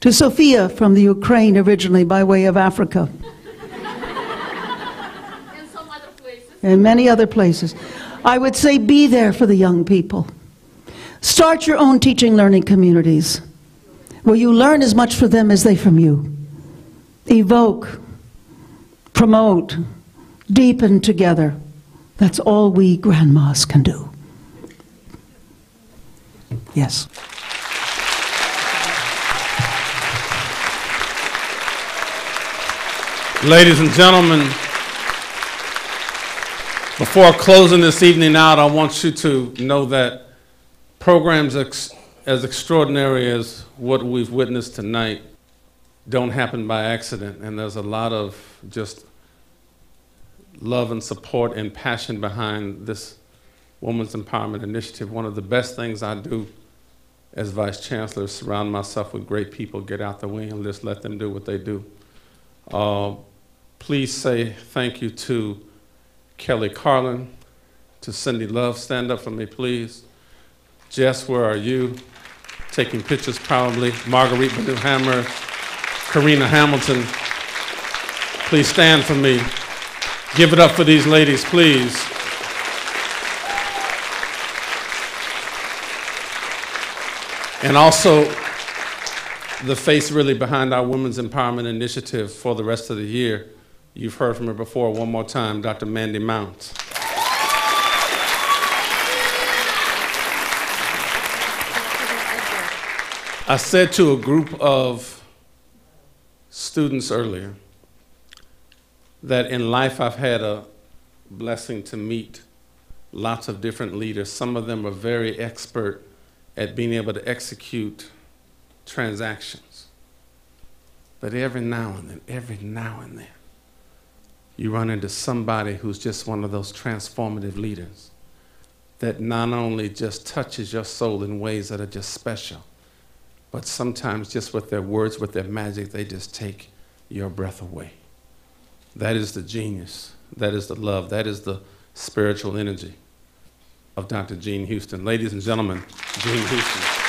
To Sophia from the Ukraine, originally by way of Africa. and many other places. I would say be there for the young people. Start your own teaching learning communities where you learn as much from them as they from you. Evoke, promote, deepen together. That's all we grandmas can do. Yes. Ladies and gentlemen, before closing this evening out, I want you to know that programs ex as extraordinary as what we've witnessed tonight don't happen by accident, and there's a lot of just love and support and passion behind this Women's Empowerment Initiative. One of the best things I do as Vice Chancellor is surround myself with great people, get out the way, and just let them do what they do. Uh, please say thank you to Kelly Carlin, to Cindy Love. Stand up for me, please. Jess, where are you? Taking pictures, probably. Marguerite Badu Hammer, Karina Hamilton. Please stand for me. Give it up for these ladies, please. And also, the face really behind our Women's Empowerment Initiative for the rest of the year. You've heard from her before. One more time, Dr. Mandy Mount. I said to a group of students earlier that in life I've had a blessing to meet lots of different leaders. Some of them are very expert at being able to execute transactions. But every now and then, every now and then, you run into somebody who's just one of those transformative leaders that not only just touches your soul in ways that are just special, but sometimes just with their words, with their magic, they just take your breath away. That is the genius. That is the love. That is the spiritual energy of Dr. Jean Houston. Ladies and gentlemen, Jean Houston.